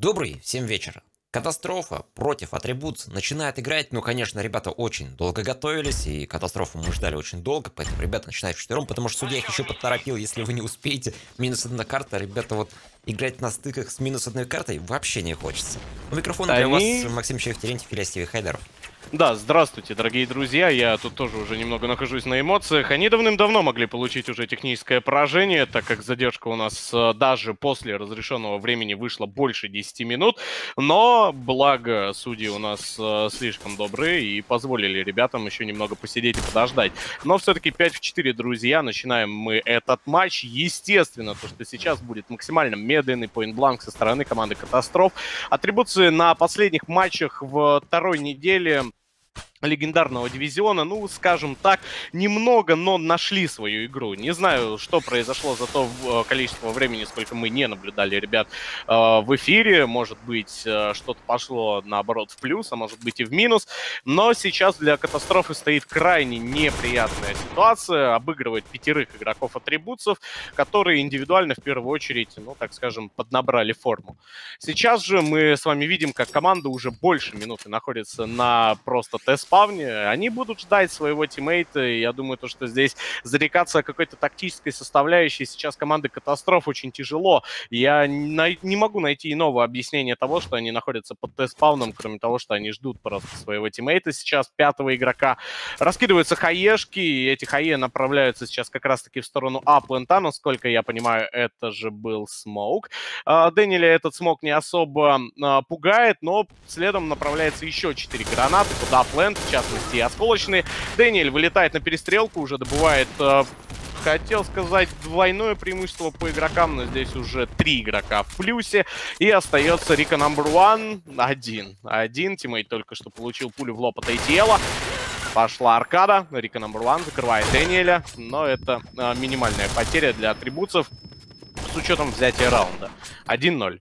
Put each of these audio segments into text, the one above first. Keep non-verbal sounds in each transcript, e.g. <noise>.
Добрый всем вечер. Катастрофа против Атрибут начинает играть. Ну, конечно, ребята очень долго готовились, и катастрофу мы ждали очень долго, поэтому ребята начинают вчетвером, потому что судья их еще поторопил, если вы не успеете. Минус одна карта, ребята, вот играть на стыках с минус одной картой вообще не хочется. У микрофона для Они- вас Максим Чаев, Терентьев, Илья Стивий Хайдеров. Да, здравствуйте, дорогие друзья. Я тут тоже уже немного нахожусь на эмоциях. Они давным-давно могли получить уже техническое поражение, так как задержка у нас э, даже после разрешенного времени вышла больше 10 минут. Но, благо, судьи у нас э, слишком добрые и позволили ребятам еще немного посидеть и подождать. Но все-таки 5 в 4, друзья. Начинаем мы этот матч. Естественно, то, что сейчас будет максимально медленный поинт-бланк со стороны команды Катастроф. Атрибуции на последних матчах второй неделе легендарного дивизиона, ну, скажем так, немного, но нашли свою игру. Не знаю, что произошло за то э, количество времени, сколько мы не наблюдали ребят э, в эфире. Может быть, э, что-то пошло, наоборот, в плюс, а может быть и в минус. Но сейчас для катастрофы стоит крайне неприятная ситуация. Обыгрывает пятерых игроков атрибутцев, которые индивидуально, в первую очередь, ну, так скажем, поднабрали форму. Сейчас же мы с вами видим, как команда уже больше минуты находится на просто тест-спавне. Они будут ждать своего тиммейта. И я думаю, то, что здесь зарекаться какой-то тактической составляющей сейчас команды катастроф очень тяжело. Я не могу найти иного объяснения того, что они находятся под T-спавном, кроме того, что они ждут просто своего тиммейта сейчас, пятого игрока. Раскидываются хаешки, и эти хае направляются сейчас как раз-таки в сторону А-плента. Насколько я понимаю, это же был smoke. А, Дэниеля этот smoke не особо а, пугает, но следом направляется еще 4 гранаты туда plant, в частности и осколочные. Дэниель вылетает на перестрелку, уже добывает а, Хотел сказать двойное преимущество по игрокам, но здесь уже три игрока в плюсе. И остается Рика номер one один. Один тиммейт только что получил пулю в лоб от ATL. Пошла аркада. Рика номер one закрывает Дэниеля. Но это а, минимальная потеря для атрибутцев с учетом взятия раунда. 1-0.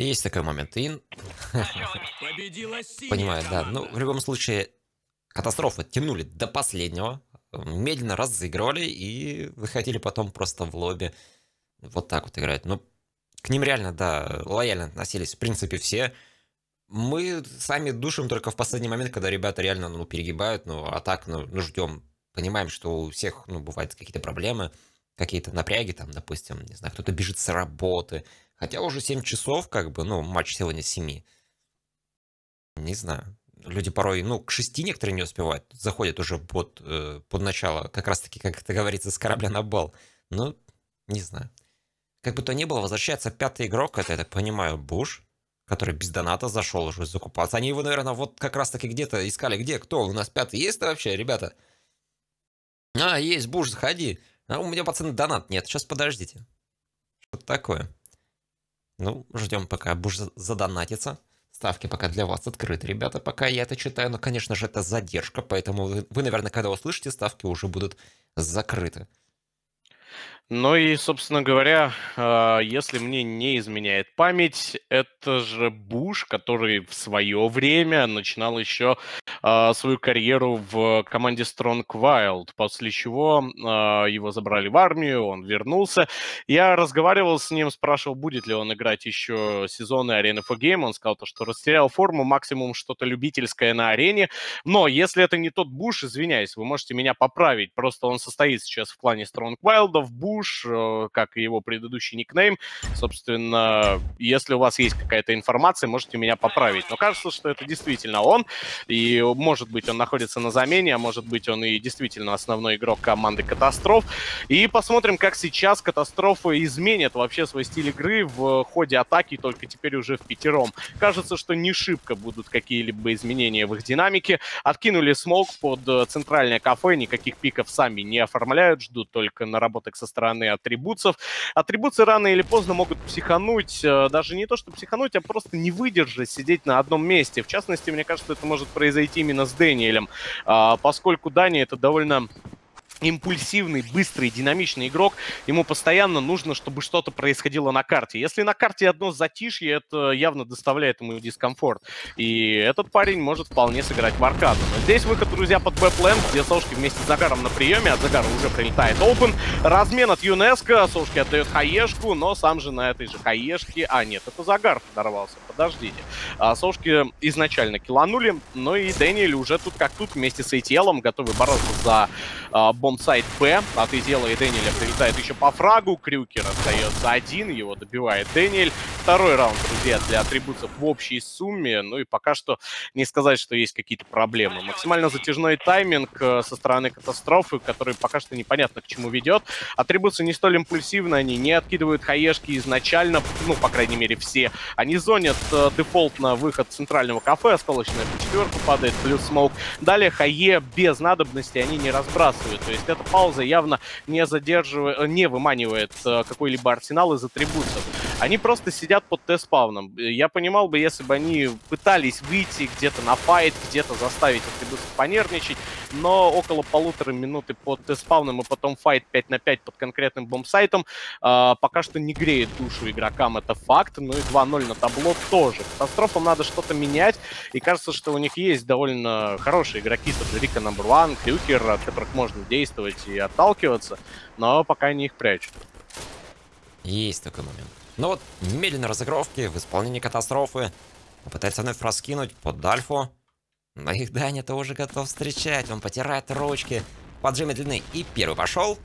Есть такой момент. И Победила синяя <laughs> Понимаю, да. Ну, в любом случае, катастрофы тянули до последнего, медленно разыгрывали и выходили потом просто в лобби. Вот так вот играть. Ну, к ним реально, да, лояльно относились, в принципе, все. Мы сами душим только в последний момент, когда ребята реально, ну, перегибают, ну, а так, ну, ну, ждем. Понимаем, что у всех, ну, бывают какие-то проблемы, какие-то напряги, там, допустим, не знаю, кто-то бежит с работы. Хотя уже 7 часов, как бы, ну, матч сегодня с 7. Не знаю. Люди порой, ну, к шести некоторые не успевают. Заходят уже под, э, под начало, как раз-таки, как это говорится, с корабля на бал. Ну, не знаю. Как бы то ни было, возвращается пятый игрок, это, я так понимаю, Буш, который без доната зашел уже закупаться. Они его, наверное, вот как раз-таки где-то искали. Где? Кто? У нас пятый есть вообще, ребята? А, есть, Буш, заходи. А у меня, пацаны, донат нет. Сейчас подождите. Что такое? Ну, ждем, пока Буш за- задонатится. Ставки пока для вас открыты, ребята, пока я это читаю. Но, конечно же, это задержка, поэтому вы, вы, наверное, когда услышите, ставки уже будут закрыты. Ну и, собственно говоря, а, если мне не изменяет память, это же Буш, который в свое время начинал еще а, свою карьеру в команде Strong Wild, после чего а, его забрали в армию, он вернулся. Я разговаривал с ним, спрашивал, будет ли он играть еще сезоны Arena for Game. Он сказал, то, что растерял форму, максимум что-то любительское на арене. Но если это не тот Буш, извиняюсь, вы можете меня поправить. Просто он состоит сейчас в клане Strong Wildов. Буш, э, как и его предыдущий никнейм. Собственно, если у вас есть какая-то информация, можете меня поправить. Но кажется, что это действительно он. И, может быть, он находится на замене, а может быть, он и действительно основной игрок команды Катастроф. И посмотрим, как сейчас Катастрофа изменит вообще свой стиль игры в ходе атаки, только теперь уже в пятером. Кажется, что не шибко будут какие-либо изменения в их динамике. Откинули смог под э, центральное кафе, никаких пиков сами не оформляют, ждут только наработок со стороны атрибутцев. Атрибуции рано или поздно могут психануть, э, даже не то, что психануть, а просто не выдержать сидеть на одном месте. В частности, мне кажется, это может произойти именно с Дэниелем, а, поскольку Дани это довольно импульсивный, быстрый, динамичный игрок, ему постоянно нужно, чтобы что-то происходило на карте. Если на карте одно затишье, это явно доставляет ему дискомфорт. И этот парень может вполне сыграть в аркаду. Но здесь выход, друзья, под бэплен, где Сошки вместе с Загаром на приеме. От Загара уже прилетает Open. Размен от ЮНЕСКО. Сошки отдает хаешку, но сам же на этой же хаешке... А, нет, это Загар подорвался. Подождите. А, Сошки изначально киланули, но и Дэниэль уже тут как тут вместе с ATL готовы бороться за а, бомбсайт Б. От Изела и Дэниеля прилетает еще по фрагу. Крюкер остается один, его добивает Дэниэль. Второй раунд, друзья, для атрибутов в общей сумме. Ну и пока что не сказать, что есть какие-то проблемы. Максимально затяжной тайминг э, со стороны катастрофы, который пока что непонятно к чему ведет. Атрибуты не столь импульсивны, они не откидывают хаешки изначально, ну, по крайней мере, все. Они зонят э, дефолтно выход центрального кафе, осколочная по четверку падает, плюс smoke. Далее хае без надобности они не разбрасывают. То есть эта пауза явно не задерживает, э, не выманивает э, какой-либо арсенал из атрибутов. Они просто сидят под Т-спавном. Я понимал бы, если бы они пытались выйти где-то на fight, где-то заставить атрибутов понервничать, но около полутора минуты под Т-спавном и потом fight 5 на 5 под конкретным бомбсайтом э, пока что не греет душу игрокам, это факт. Ну и 2-0 на табло тоже. Катастрофам надо что-то менять, и кажется, что у них есть довольно хорошие игроки, тот же Рика Number One, Крюкер, от которых можно действовать и отталкиваться, но пока они их прячут. Есть такой момент. Ну вот, медленно разыгровки в исполнении катастрофы. Попытается вновь раскинуть под Альфу. Но их Даня тоже готов встречать. Он потирает ручки. Поджимет длины. И первый пошел.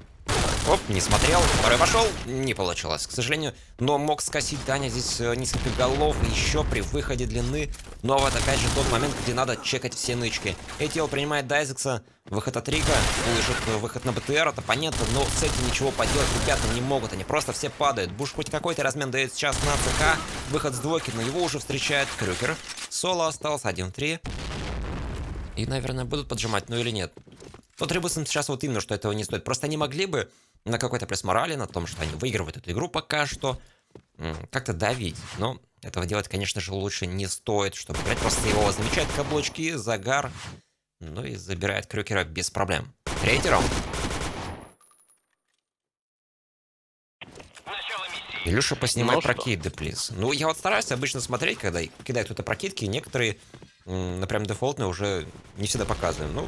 Оп, не смотрел. Второй пошел. Не получилось, к сожалению. Но мог скосить Даня здесь э, несколько голов. еще при выходе длины. Но вот опять же тот момент, где надо чекать все нычки. Этил принимает Дайзекса. Выход от Рика. Слышит э, выход на БТР. Это понятно. Но с этим ничего поделать ребята не могут. Они просто все падают. Буш хоть какой-то размен дает сейчас на ЦК. Выход с двойки. Но его уже встречает Крюкер. Соло остался 1-3. И, наверное, будут поджимать, ну или нет. Вот Рибусом сейчас вот именно, что этого не стоит. Просто они могли бы на какой-то пресс морали, на том, что они выигрывают эту игру пока что, как-то давить. Но этого делать, конечно же, лучше не стоит, чтобы играть. Просто его замечает каблучки, загар. Ну и забирает Крюкера без проблем. Третий раунд. Илюша, поснимай ну, прокиды, плиз. Ну, я вот стараюсь обычно смотреть, когда кидают кто-то прокидки. Некоторые, например, дефолтные уже не всегда показываем. Ну,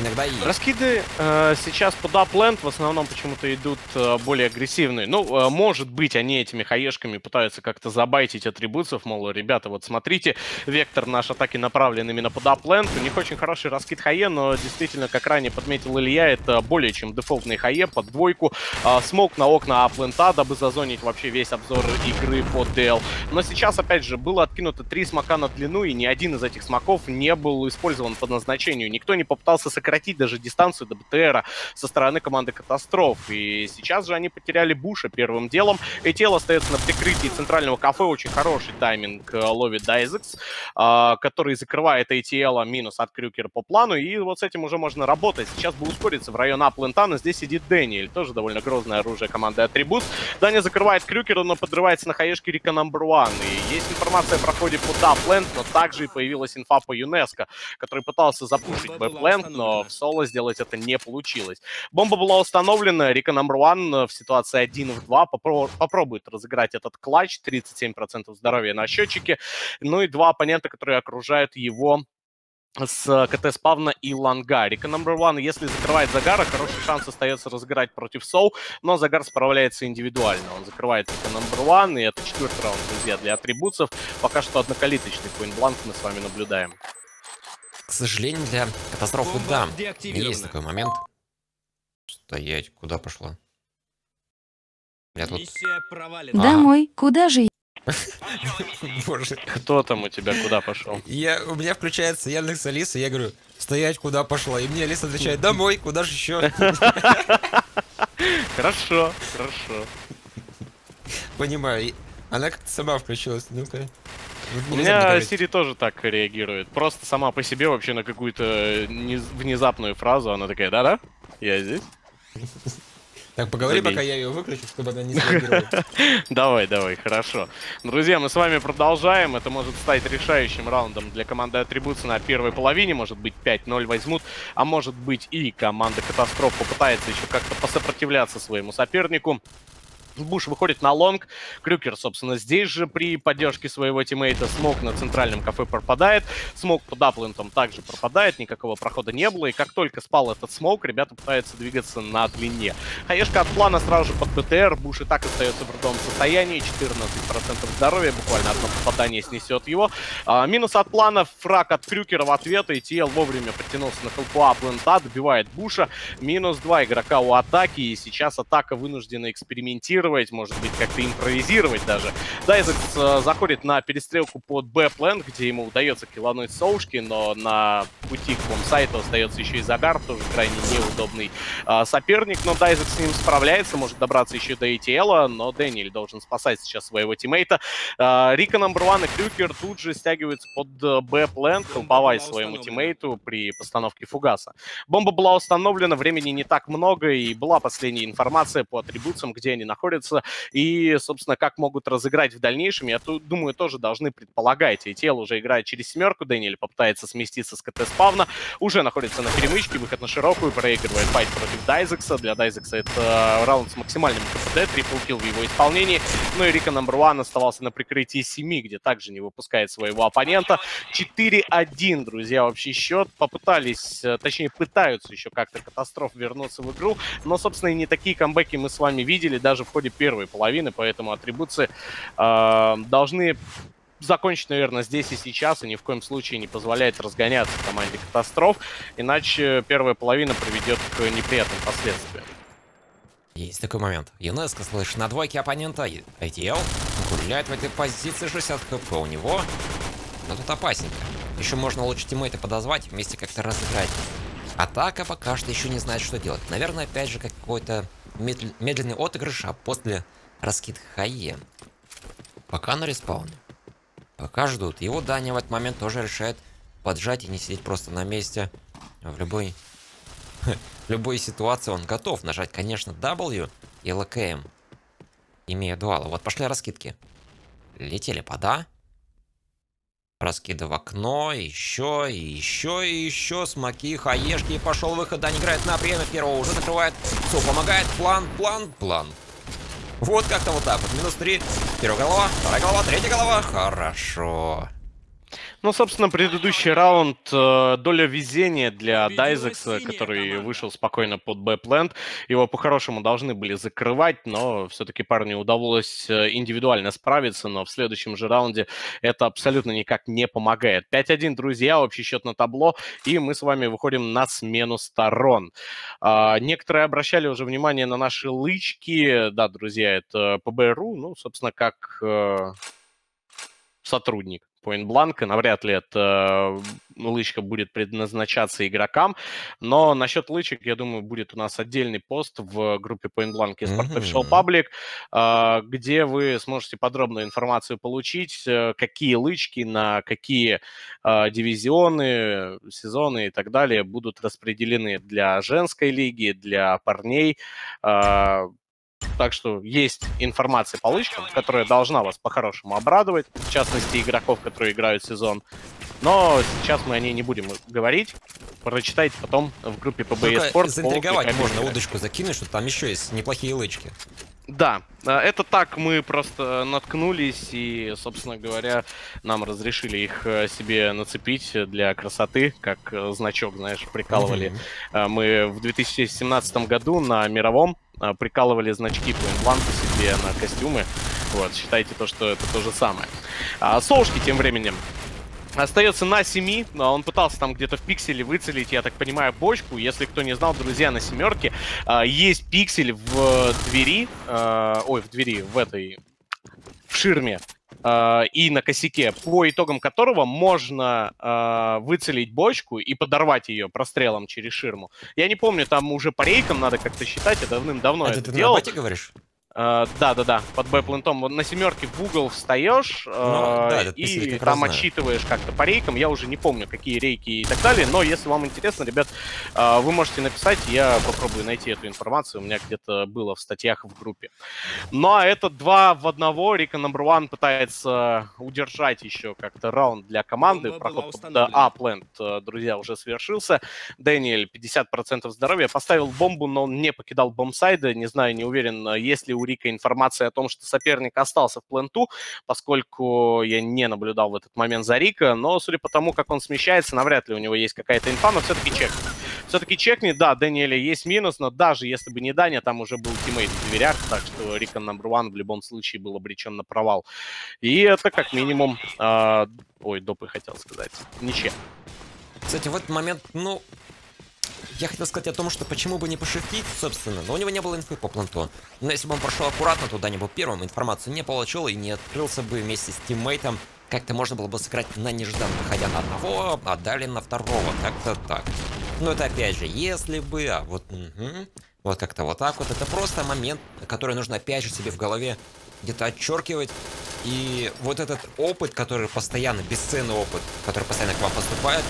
иногда и... Раскиды э, сейчас под апленд в основном почему-то идут э, более агрессивные. Ну, э, может быть, они этими хаешками пытаются как-то забайтить атрибутов, мол, ребята, вот смотрите, вектор нашей атаки направлен именно под апленд. У них очень хороший раскид хае, но действительно, как ранее подметил Илья, это более чем дефолтный хае под двойку. Э, смог на окна аплента, дабы зазонить вообще весь обзор игры под DL. Но сейчас, опять же, было откинуто три смока на длину, и ни один из этих смоков не был использован по назначению. Никто не попытался сократить сократить даже дистанцию до БТРа со стороны команды Катастроф. И сейчас же они потеряли Буша первым делом. И тело остается на прикрытии центрального кафе. Очень хороший тайминг э, ловит Дайзекс, который закрывает ATL минус от Крюкера по плану. И вот с этим уже можно работать. Сейчас бы ускориться в район Аплента, но здесь сидит Дэниэль. Тоже довольно грозное оружие команды Атрибут. Даня закрывает Крюкера, но подрывается на хаешке Рика Number One. И есть информация о проходе по А-plant, но также и появилась инфа по ЮНЕСКО, который пытался запушить Б-plant, но в соло сделать это не получилось. Бомба была установлена, Рика Number One в ситуации 1 в 2 попро попробует разыграть этот clutch, 37% здоровья на счетчике, ну и два оппонента, которые окружают его с КТ Спавна и Ланга. Рика Number One, если закрывает Загара, хороший шанс остается разыграть против Соу, но Загар справляется индивидуально. Он закрывает Рика Number One, и это четвертый раунд, друзья, для атрибутов. Пока что однокалиточный поинт-бланк мы с вами наблюдаем. К сожалению, для катастрофы, да, есть такой момент. Стоять, куда пошла? Я тут... Домой, куда же <laughs> Боже. Кто там у тебя куда пошел? Я, у меня включается Яндекс Алиса, я говорю, стоять, куда пошла? И мне Алиса отвечает, домой, куда же еще? <laughs> Хорошо, хорошо. Понимаю. Она как-то сама включилась. Ну-ка. У меня Сири тоже так реагирует. Просто сама по себе вообще на какую-то внезапную фразу она такая, да-да, я здесь. Так, поговори, пока я ее выключу, чтобы она не среагировала. <laughs> Давай, давай, хорошо. Друзья, мы с вами продолжаем. Это может стать решающим раундом для команды Атрибуции на первой половине. Может быть, 5-0 возьмут, а может быть и команда Катастроф попытается еще как-то посопротивляться своему сопернику. Буш выходит на long. Крюкер, собственно, здесь же при поддержке своего тиммейта. Smoke на центральном кафе пропадает. Smoke под аплентом также пропадает. Никакого прохода не было. И как только спал этот smoke, ребята пытаются двигаться на длине. Хаешка от плана сразу же под БТР. Буш и так остается в рэдовом состоянии. 14% здоровья. Буквально одно попадание снесет его. А, минус от плана. Фраг от Крюкера в ответ. И TL вовремя притянулся на хелпу аплента. Добивает Буша. Минус 2 игрока у атаки. И сейчас атака вынуждена экспериментировать имитировать, может быть, как-то импровизировать даже. Дайзекс э, заходит на перестрелку под Б-план, где ему удается киллануть Соушки, но на пути к бомбсайту остается еще и Загар, тоже крайне неудобный э, соперник, но Дайзек с ним справляется, может добраться еще до ATL, но Дэниэль должен спасать сейчас своего тиммейта. Э, Рика номер и Крюкер тут же стягиваются под Б-план, толповая своему тиммейту при постановке фугаса. Бомба была установлена, времени не так много, и была последняя информация по атрибуциям, где они находятся находятся, и, собственно, как могут разыграть в дальнейшем, я тут, думаю, тоже должны предполагать. И тело уже играет через семерку, Дэниэль попытается сместиться с КТ-спавна, уже находится на перемычке, выход на широкую, проигрывает файт против Дайзекса. Для Дайзекса это раунд с максимальным КПД, трипл килл в его исполнении. Ну и Рика номер оставался на прикрытии 7, где также не выпускает своего оппонента. 4-1, друзья, общий счет. Попытались, э, точнее, пытаются еще как-то катастроф вернуться в игру, но, собственно, и не такие камбэки мы с вами видели даже в ходе ходе первой половины, поэтому атрибуции э, должны закончить, наверное, здесь и сейчас, и ни в коем случае не позволяет разгоняться команде катастроф, иначе первая половина приведет к неприятным последствиям. Есть такой момент. ЮНЕСКО слышит на двойке оппонента. ITL гуляет в этой позиции 60 хп у него. Но тут опасненько. Еще можно лучше тиммейта подозвать, вместе как-то разыграть. Атака пока что еще не знает, что делать. Наверное, опять же, какой-то медленный отыгрыш, а после раскид Хае. Пока на респауне. Пока ждут. Его Даня в этот момент тоже решает поджать и не сидеть просто на месте. В любой, <laughs> в любой ситуации он готов нажать, конечно, W и ЛКМ. Имея дуала. Вот пошли раскидки. Летели пода. Раскида в окно, еще, и еще, и еще. Смоки, хаешки. И пошел выход. Дань играет на приеме. Первого уже закрывает. Все, помогает. План, план, план. Вот как-то вот так вот. Минус три. Первая голова, вторая голова, третья голова. Хорошо. Ну, собственно, предыдущий раунд э, доля везения для Дайзекса, который вышел спокойно под Бэпленд. Его по-хорошему должны были закрывать, но все-таки парню удалось э, индивидуально справиться, но в следующем же раунде это абсолютно никак не помогает. 5-1, друзья, общий счет на табло, и мы с вами выходим на смену сторон. Э, некоторые обращали уже внимание на наши лычки. Да, друзья, это ПБРУ, ну, собственно, как э, сотрудник Blank, навряд ли эта лычка будет предназначаться игрокам, но насчет лычек, я думаю, будет у нас отдельный пост в группе Point Blank и Sport Official Public, а, где вы сможете подробную информацию получить, э, какие лычки на какие дивизионы, сезоны и так далее будут распределены для женской лиги, для парней, так что есть информация по лычкам, которая должна вас по-хорошему обрадовать, в частности, игроков, которые играют сезон. Но сейчас мы о ней не будем говорить. Прочитайте потом в группе PBE Sport. Заинтриговать можно удочку закинуть, что там еще есть неплохие лычки. Да, э, это так мы просто наткнулись и, собственно говоря, нам разрешили их э, себе нацепить для красоты, как э, значок, знаешь, прикалывали. Mm-hmm. Мы в 2017 году на мировом прикалывали значки по импланту себе на костюмы. Вот, считайте то, что это то же самое. А Соушки тем временем Остается на 7, но он пытался там где-то в пикселе выцелить, я так понимаю, бочку. Если кто не знал, друзья, на семерке э, есть пиксель в двери, э, ой, в двери, в этой, в ширме э, и на косяке, по итогам которого можно э, выцелить бочку и подорвать ее прострелом через ширму. Я не помню, там уже по рейкам надо как-то считать, я давным-давно это, это ты делал. на бате говоришь? Да-да-да, под Б-плентом. На семерке в угол встаешь ну, да, и там отсчитываешь как-то по рейкам. Я уже не помню, какие рейки и так далее. Но если вам интересно, ребят, вы можете написать. Я попробую найти эту информацию. У меня где-то было в статьях в группе. Ну а это два в одного. Рика номер one пытается удержать еще как-то раунд для команды. Проход до А-плент, друзья, уже свершился. Дэниэль 50% здоровья. Поставил бомбу, но он не покидал бомбсайда. Не знаю, не уверен, есть ли у Рика информация о том, что соперник остался в пленту, поскольку я не наблюдал в этот момент за Рика, но судя по тому, как он смещается, навряд ли у него есть какая-то инфа, но все-таки чек. Все-таки чекнет, да, Дэниеля есть минус, но даже если бы не Даня, там уже был тиммейт в дверях, так что Рика номер one в любом случае был обречен на провал. И это как минимум... Э, ой, допы хотел сказать. Ничем. Кстати, в этот момент, ну, я хотел сказать о том, что почему бы не пошутить, собственно, но у него не было инфы по планту. Но если бы он прошел аккуратно туда, не был первым, информацию не получил и не открылся бы вместе с тиммейтом, как-то можно было бы сыграть на нежданно, выходя на одного, а далее на второго, как-то так. Но это опять же, если бы, а вот, угу, вот как-то вот так вот. Это просто момент, который нужно опять же себе в голове где-то отчеркивать. И вот этот опыт, который постоянно, бесценный опыт, который постоянно к вам поступает,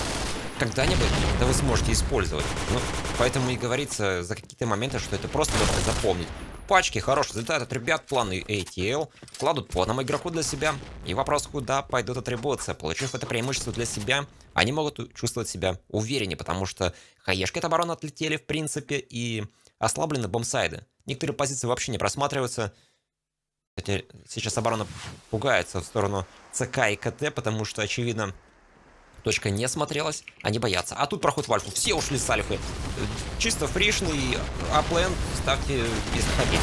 когда-нибудь да вы сможете использовать. Ну, поэтому и говорится за какие-то моменты, что это просто нужно запомнить. Пачки хорошие результат от ребят, планы ATL кладут по одному игроку для себя. И вопрос, куда пойдут атрибуции. Получив это преимущество для себя, они могут чувствовать себя увереннее, потому что хаешки от обороны отлетели, в принципе, и ослаблены бомбсайды. Некоторые позиции вообще не просматриваются. Кстати, сейчас оборона пугается в сторону ЦК и КТ, потому что, очевидно, точка не смотрелась, они боятся. А тут проход в альфу, все ушли с альфы. Чисто фришный, аплен, ставьте, если хотите.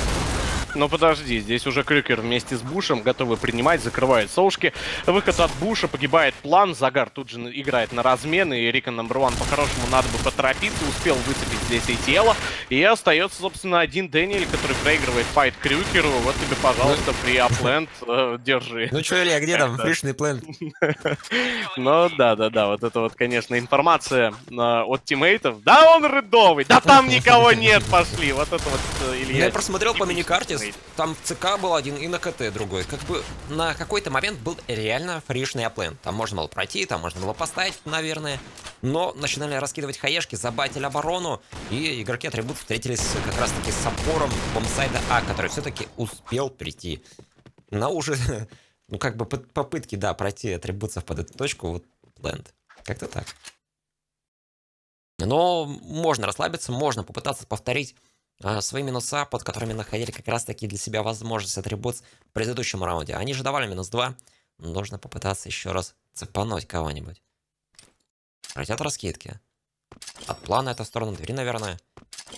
Но подожди, здесь уже Крюкер вместе с Бушем готовы принимать, закрывает соушки. Выход от Буша, погибает план, Загар тут же играет на размен, и Рика номер по-хорошему надо бы поторопиться, успел выцепить здесь и тело. И остается, собственно, один Дэниэль, который проигрывает файт Крюкеру. Вот тебе, пожалуйста, при апленд, э, держи. Ну что, Илья, где там фришный план? <laughs> Ну да-да-да, вот это вот, конечно, информация э, от тиммейтов. Да он рыдовый, да там никого нет, пошли. Вот это вот э, Илья. Я просмотрел по миникарте, там в ЦК был один и на КТ другой. Как бы на какой-то момент был реально фришный аплен. Там можно было пройти, там можно было поставить, наверное. Но начинали раскидывать хаешки, забайтили оборону. И игроки атрибут встретились как раз таки с опором бомбсайда А, который все-таки успел прийти. На уже, <laughs> ну как бы попытки, да, пройти атрибутцев под эту точку, вот ленд. Как-то так. Но можно расслабиться, можно попытаться повторить свои минуса, под которыми находили как раз таки для себя возможность атрибут в предыдущем раунде. Они же давали минус 2. Нужно попытаться еще раз цепануть кого-нибудь. Хотят раскидки. От плана эта сторона двери, наверное.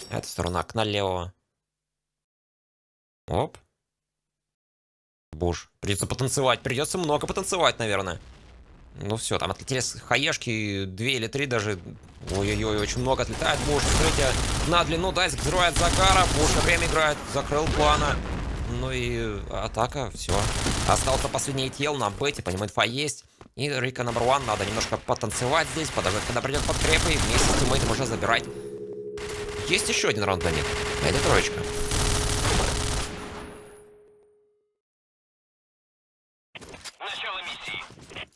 Эта сторона окна левого. Оп. Буш. Придется потанцевать. Придется много потанцевать, наверное. Ну все, там отлетели хаешки, две или три даже. Ой-ой-ой, очень много отлетает. Буш, открытие на длину. Дайзик взрывает Закара. На время играет. Закрыл плана. Ну и атака, все. Остался последний тел на бете, по нему инфа есть. И Рика номер one надо немножко потанцевать здесь, подождать, когда придет подкреп, и вместе с тиммейтом уже забирать. Есть еще один раунд для них. Это троечка.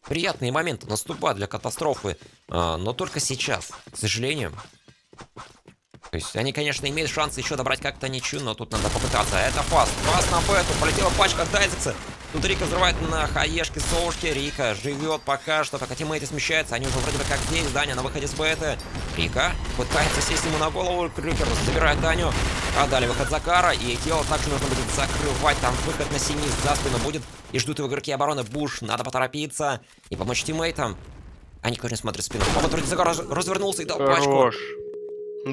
Приятные моменты наступают для катастрофы, а, но только сейчас, к сожалению. То есть они, конечно, имеют шанс еще добрать как-то ничью, но тут надо попытаться. Это фаст. Фаст на бету. Полетела пачка Дайзекса. Тут Рика взрывает на хаешке Соушки. Рика живет пока что, пока тиммейты смещаются. Они уже вроде бы как здесь. Даня на выходе с беты. Рика пытается сесть ему на голову. Крюкер забирает Даню. А далее выход Закара. И тело также нужно будет закрывать. Там выход на синий за спину будет. И ждут его игроки обороны. Буш. Надо поторопиться. И помочь тиммейтам. Они, конечно, смотрят спину. А вот вроде Закар развернулся и дал Хорош. пачку.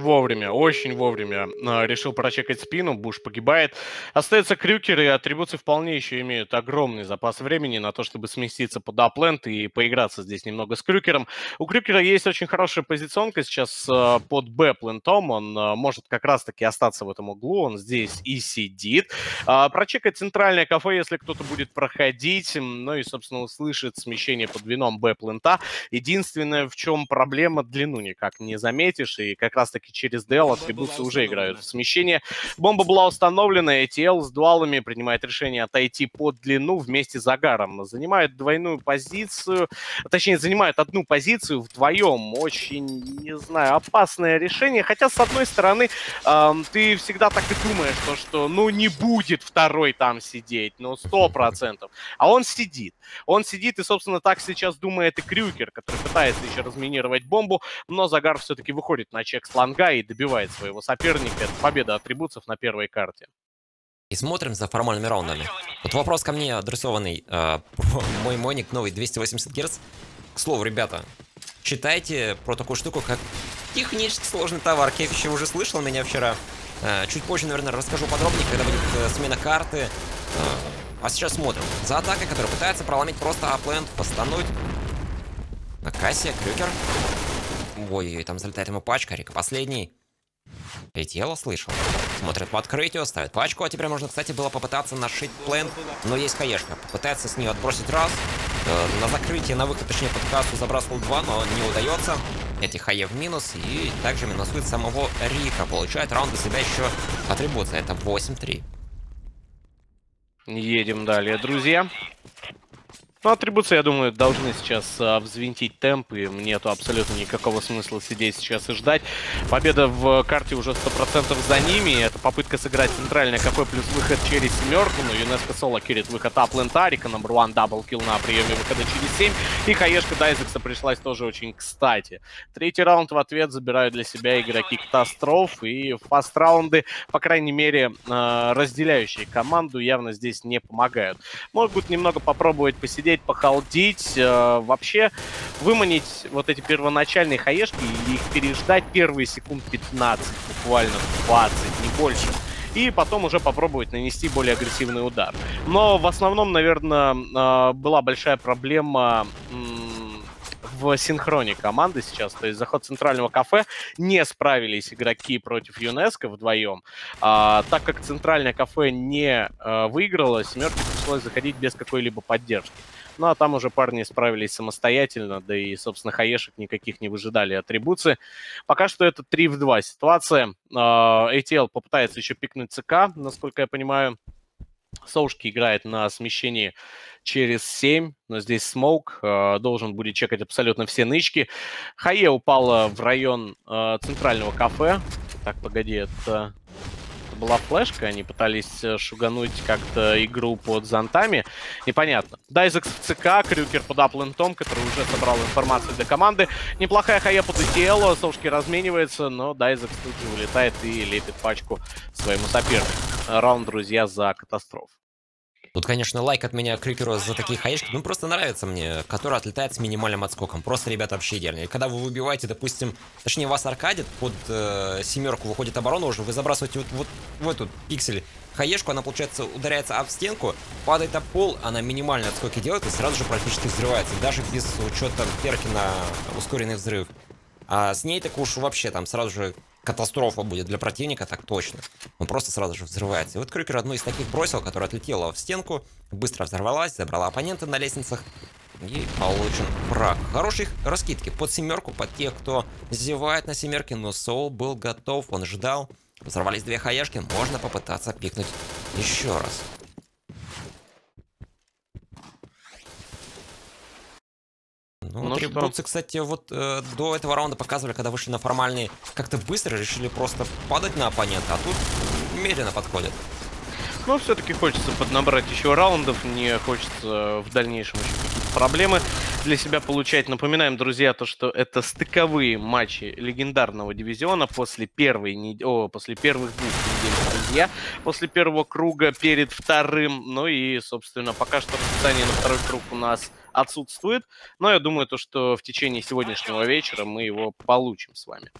Вовремя, очень вовремя э, решил прочекать спину, Буш погибает. Остается Крюкер, и атрибуции вполне еще имеют огромный запас времени на то, чтобы сместиться под апленд и поиграться здесь немного с Крюкером. У Крюкера есть очень хорошая позиционка сейчас э, под Б-плентом, он э, может как раз-таки остаться в этом углу, он здесь и сидит. Прочекать центральное кафе, если кто-то будет проходить, ну и, собственно, услышит смещение под вином Б-плента. Единственное, в чем проблема, длину никак не заметишь, и как раз-таки все-таки через DL атрибуции уже играют в смещение. Бомба была установлена, ATL с дуалами принимает решение отойти под длину вместе с Загаром. Занимает двойную позицию, точнее, занимает одну позицию вдвоем. Очень, не знаю, опасное решение. Хотя, с одной стороны, э, ты всегда так и думаешь, то, что, ну, не будет второй там сидеть, ну, сто процентов. А он сидит. Он сидит, и, собственно, так сейчас думает и Крюкер, который пытается еще разминировать бомбу, но Загар все-таки выходит на чек слонга и добивает своего соперника. Это победа атрибуцев на первой карте. И смотрим за формальными раундами. Вот вопрос ко мне адресованный. Э, <laughs> мой моник новый 280 Гц. К слову, ребята, читайте про такую штуку, как технически сложный товар. Еще уже слышал меня вчера. Э, чуть позже, наверное, расскажу подробнее, когда будет э, смена карты. А сейчас смотрим. За атакой, которая пытается проломить просто аплент, постануть. На кассе, Крюкер. Ой, там залетает ему пачка, Рика последний. Летело слышал. Смотрит по открытию, ставит пачку, а теперь можно, кстати, было попытаться нашить плент, но есть хаешка. Попытается с нее отбросить раз. Э, на закрытие, на выход, точнее, под кассу забрасывал два, но не удается. Эти хае в минус, и также минусует самого Рика. Получает раунд для себя еще атрибуция. Это 8-3. Едем далее, друзья. Ну, атрибуции, я думаю, должны сейчас а, взвинтить темп, и нету абсолютно никакого смысла сидеть сейчас и ждать. Победа в карте уже 100% за ними. Это попытка сыграть центральное кафе плюс выход через семерку. Но ЮНЕСКО соло керрит выход А-plant. А Рика Number One double kill на приеме выхода через 7. И хаешка Дайзекса пришлась тоже очень кстати. Третий раунд в ответ забирают для себя игроки Катастроф. И фаст-раунды, по крайней мере, а, разделяющие команду явно здесь не помогают. Могут немного попробовать посидеть посидеть, похалдить, э, вообще выманить вот эти первоначальные хаешки и их переждать первые секунд 15, буквально 20, не больше и потом уже попробовать нанести более агрессивный удар. Но в основном, наверное, э, была большая проблема в синхроне команды сейчас. То есть заход центрального кафе не справились игроки против ЮНЕСКО вдвоем. А, так как центральное кафе не а, выиграло, семерке пришлось заходить без какой-либо поддержки. Ну, а там уже парни справились самостоятельно, да и, собственно, хаешек никаких не выжидали атрибуции. Пока что это 3 в 2 ситуация. ATL попытается еще пикнуть ЦК, насколько я понимаю. Соушки играет на смещении через 7, но здесь смоук, э, должен будет чекать абсолютно все нычки. Хае упала в район э, центрального кафе. Так, погоди, это была флешка, они пытались э, шугануть как-то игру под зонтами. Непонятно. Дайзекс в ЦК, Крюкер под аплентом, который уже собрал информацию для команды. Неплохая хая под ETL, Сошки разменивается, но Дайзекс тут же вылетает и лепит пачку своему сопернику. Раунд, друзья, за катастроф. Тут, конечно, лайк от меня Крикеру за такие хаешки. Ну, просто нравится мне, который отлетает с минимальным отскоком. Просто, ребята, вообще идеально. И когда вы выбиваете, допустим, точнее, вас аркадит, под э, семерку выходит оборона уже, вы забрасываете вот, вот в эту пиксель хаешку, она, получается, ударяется об стенку, падает об пол, она минимальные отскоки делает и сразу же практически взрывается. Даже без учета перки на ускоренный взрыв. А с ней так уж вообще там сразу же катастрофа будет для противника, так точно. Он просто сразу же взрывается. И вот Крюкер одну из таких бросил, которая отлетела в стенку, быстро взорвалась, забрала оппонента на лестницах. И получен брак. Хорошие раскидки под семерку, под тех, кто зевает на семерке, но Соул был готов, он ждал. Взорвались две хаяшки, можно попытаться пикнуть еще раз. Ну, ну кстати, вот э, до этого раунда показывали, когда вышли на формальные, как-то быстро решили просто падать на оппонента, а тут медленно подходят. Но все-таки хочется поднабрать еще раундов, не хочется в дальнейшем еще какие-то проблемы для себя получать. Напоминаем, друзья, то, что это стыковые матчи легендарного дивизиона после первой нед... О, после первых двух недель, друзья. После первого круга перед вторым. Ну и, собственно, пока что расписание на второй круг у нас отсутствует. Но я думаю, то, что в течение сегодняшнего вечера мы его получим с вами.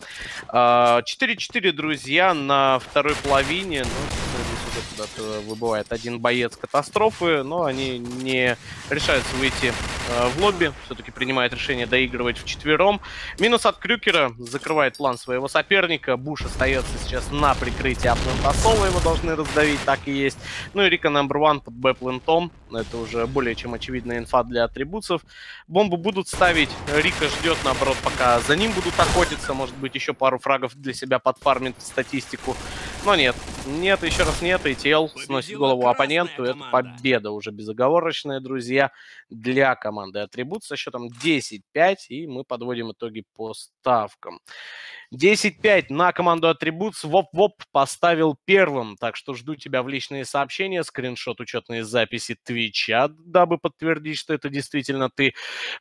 4-4, а, друзья, на второй половине. Ну, здесь куда-то выбывает один боец катастрофы, но они не решаются выйти э, в лобби, все-таки принимает решение доигрывать в четвером. Минус от Крюкера закрывает план своего соперника. Буш остается сейчас на прикрытии аплантасола, его должны раздавить, так и есть. Ну и Рика номер один под Б-плентом. Это уже более чем очевидная инфа для атрибутов. Бомбу будут ставить. Рика ждет, наоборот, пока за ним будут охотиться. Может быть, еще пару фрагов для себя подфармит статистику. Но нет. Нет, еще раз нет. И тел сносит голову оппоненту. Это победа уже безоговорочная, друзья, для команды Атрибут со счетом 10-5. И мы подводим итоги по ставкам. 10-5 на команду Атрибутс. Воп-воп поставил первым. Так что жду тебя в личные сообщения. Скриншот учетные записи Твича, дабы подтвердить, что это действительно ты.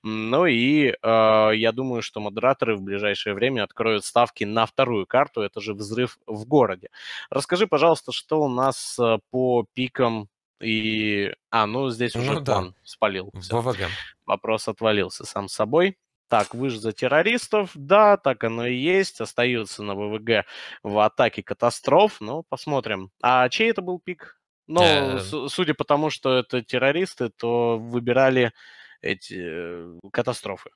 Ну и э, я думаю, что модераторы в ближайшее время откроют ставки на вторую карту. Это же взрыв в городе. Расскажи, пожалуйста, что у нас э, по пикам и... А, ну здесь уже ну, план да. спалил. ВВГ. Вопрос отвалился сам собой. Так, вы же за террористов. Да, так оно и есть. Остаются на ВВГ в атаке катастроф. Ну, посмотрим. А чей это был пик? Ну, э... судя по тому, что это террористы, то выбирали эти э, катастрофы.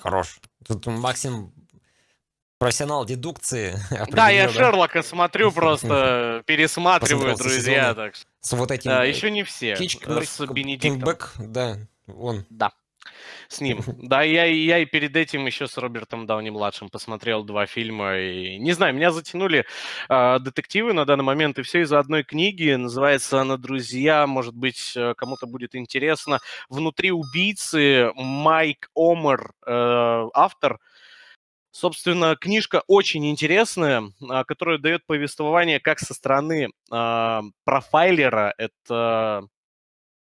Хорош. Тут Максим профессионал дедукции. <laughs> Да, я Шерлока смотрю, просто пересматриваю, друзья. Так. С вот этим... А, еще не все. Бенедиктом. да, он. Да с ним. Да, я, я и перед этим еще с Робертом Дауни-младшим посмотрел два фильма. И, не знаю, меня затянули э, детективы на данный момент, и все из-за одной книги. Называется она «Друзья». Может быть, э, кому-то будет интересно. «Внутри убийцы» Майк Омер, э, автор. Собственно, книжка очень интересная, которая дает повествование как со стороны э, профайлера, это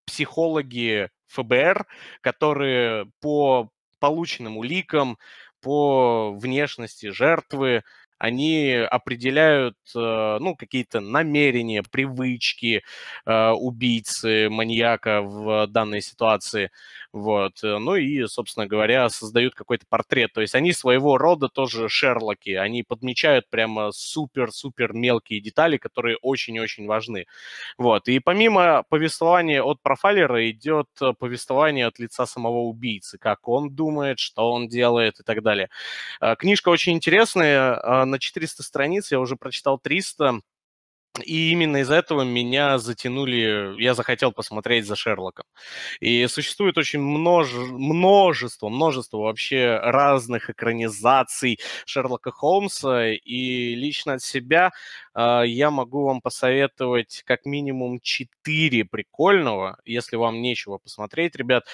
психологи ФБР, которые по полученным уликам, по внешности жертвы, они определяют, э, ну, какие-то намерения, привычки э, убийцы, маньяка в данной ситуации. Вот. Э, ну и, собственно говоря, создают какой-то портрет. То есть они своего рода тоже Шерлоки. Они подмечают прямо супер-супер мелкие детали, которые очень-очень важны. Вот. И помимо повествования от профайлера идет повествование от лица самого убийцы, как он думает, что он делает и так далее. Книжка очень интересная. На 400 страниц я уже прочитал 300. И именно из-за этого меня затянули, я захотел посмотреть за Шерлоком. И существует очень множе, множество, множество вообще разных экранизаций Шерлока Холмса. И лично от себя э, я могу вам посоветовать как минимум 4 прикольного, если вам нечего посмотреть, ребят.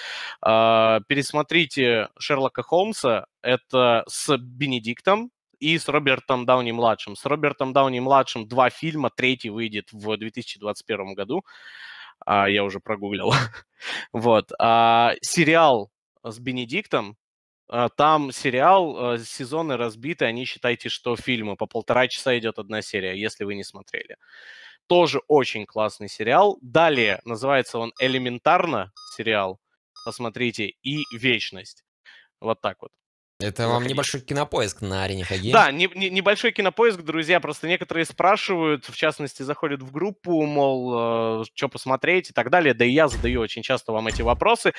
Э, пересмотрите Шерлока Холмса, это с Бенедиктом, и с Робертом Дауни-младшим. С Робертом Дауни-младшим два фильма, третий выйдет в 2021 году. А, я уже прогуглил. <laughs> вот. А, сериал с Бенедиктом, а, там сериал, а, сезоны разбиты, они считайте, что фильмы. По полтора часа идет одна серия, если вы не смотрели. Тоже очень классный сериал. Далее называется он «Элементарно» сериал. Посмотрите. И «Вечность». Вот так вот. Это вам небольшой кинопоиск на арене Хаги. Да, не, не, небольшой кинопоиск, друзья. Просто некоторые спрашивают, в частности, заходят в группу, мол, э, что посмотреть и так далее. Да и я задаю очень часто вам эти вопросы,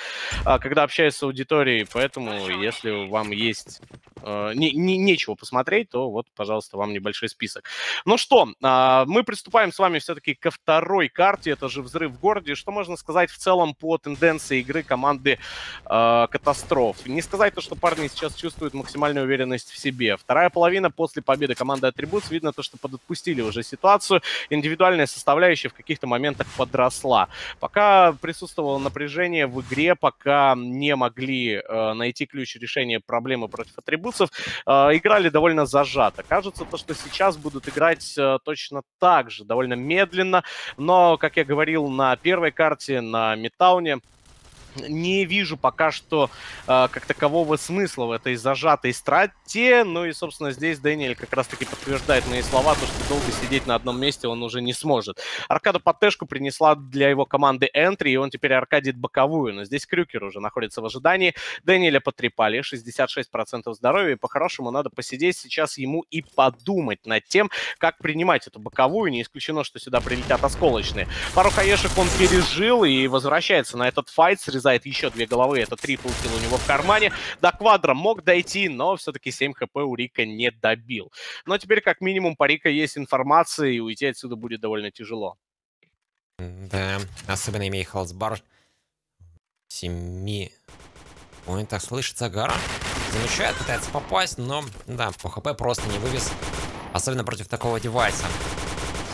э, когда общаюсь с аудиторией. Поэтому, если вам есть э, не, не, нечего посмотреть, то вот, пожалуйста, вам небольшой список. Ну что, э, мы приступаем с вами все-таки ко второй карте. Это же взрыв в городе. Что можно сказать в целом по тенденции игры команды э, Катастроф? Не сказать то, что парни сейчас чувствуют чувствует максимальную уверенность в себе. Вторая половина после победы команды Атрибутс видно то, что подотпустили уже ситуацию. Индивидуальная составляющая в каких-то моментах подросла. Пока присутствовало напряжение в игре, пока не могли э, найти ключ решения проблемы против атрибутов, э, играли довольно зажато. Кажется, то, что сейчас будут играть э, точно так же, довольно медленно, но, как я говорил на первой карте, на Метауне, не вижу пока что э, как такового смысла в этой зажатой страте. Ну и, собственно, здесь Дэниэль как раз-таки подтверждает мои слова, то, что долго сидеть на одном месте он уже не сможет. Аркада Патешку принесла для его команды энтри, и он теперь аркадит боковую. Но здесь Крюкер уже находится в ожидании. Дэниеля потрепали, 66% здоровья, и по-хорошему надо посидеть сейчас ему и подумать над тем, как принимать эту боковую. Не исключено, что сюда прилетят осколочные. Пару хаешек он пережил и возвращается на этот файт, срезает еще две головы. Это трипл килл у него в кармане. До квадра мог дойти, но все-таки 7 хп у Рика не добил. Но теперь как минимум по Рика есть информация, и уйти отсюда будет довольно тяжело. Да, особенно имея халсбар. Семи так слышится гора. Замечает, пытается попасть, но да, по хп просто не вывез. Особенно против такого девайса.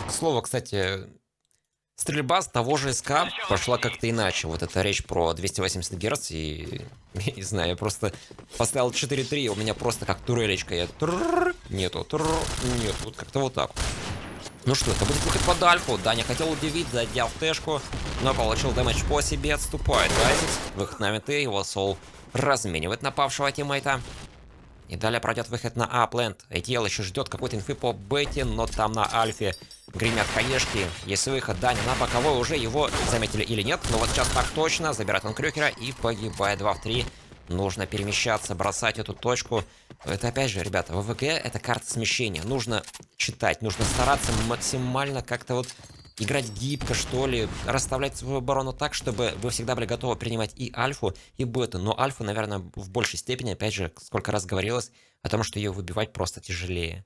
К слову, кстати, Стрельба с того же СК пошла как-то иначе. Вот это речь про 280 Гц и... <laughs> Не знаю, я просто поставил 4.3, у меня просто как турелечка. Я... Нету, нет, вот как-то вот так. Ну что, это будет выход под альфу. Даня хотел удивить, зайдя в тэшку, но получил дэмэдж по себе, отступает. Райзекс, выход на меты, его сол разменивает напавшего тиммейта. И далее пройдет выход на апленд. ATL еще ждет какой-то инфы по бете, но там на альфе гремят хаешки. Есть выход Даня на боковой, уже его заметили или нет. Но вот сейчас так точно. Забирает он Крюкера и погибает 2 в 3. Нужно перемещаться, бросать эту точку. Это опять же, ребята, ВВГ это карта смещения. Нужно читать, нужно стараться максимально как-то вот играть гибко, что ли, расставлять свою оборону так, чтобы вы всегда были готовы принимать и альфу, и бету. Но альфу, наверное, в большей степени, опять же, сколько раз говорилось, о том, что ее выбивать просто тяжелее.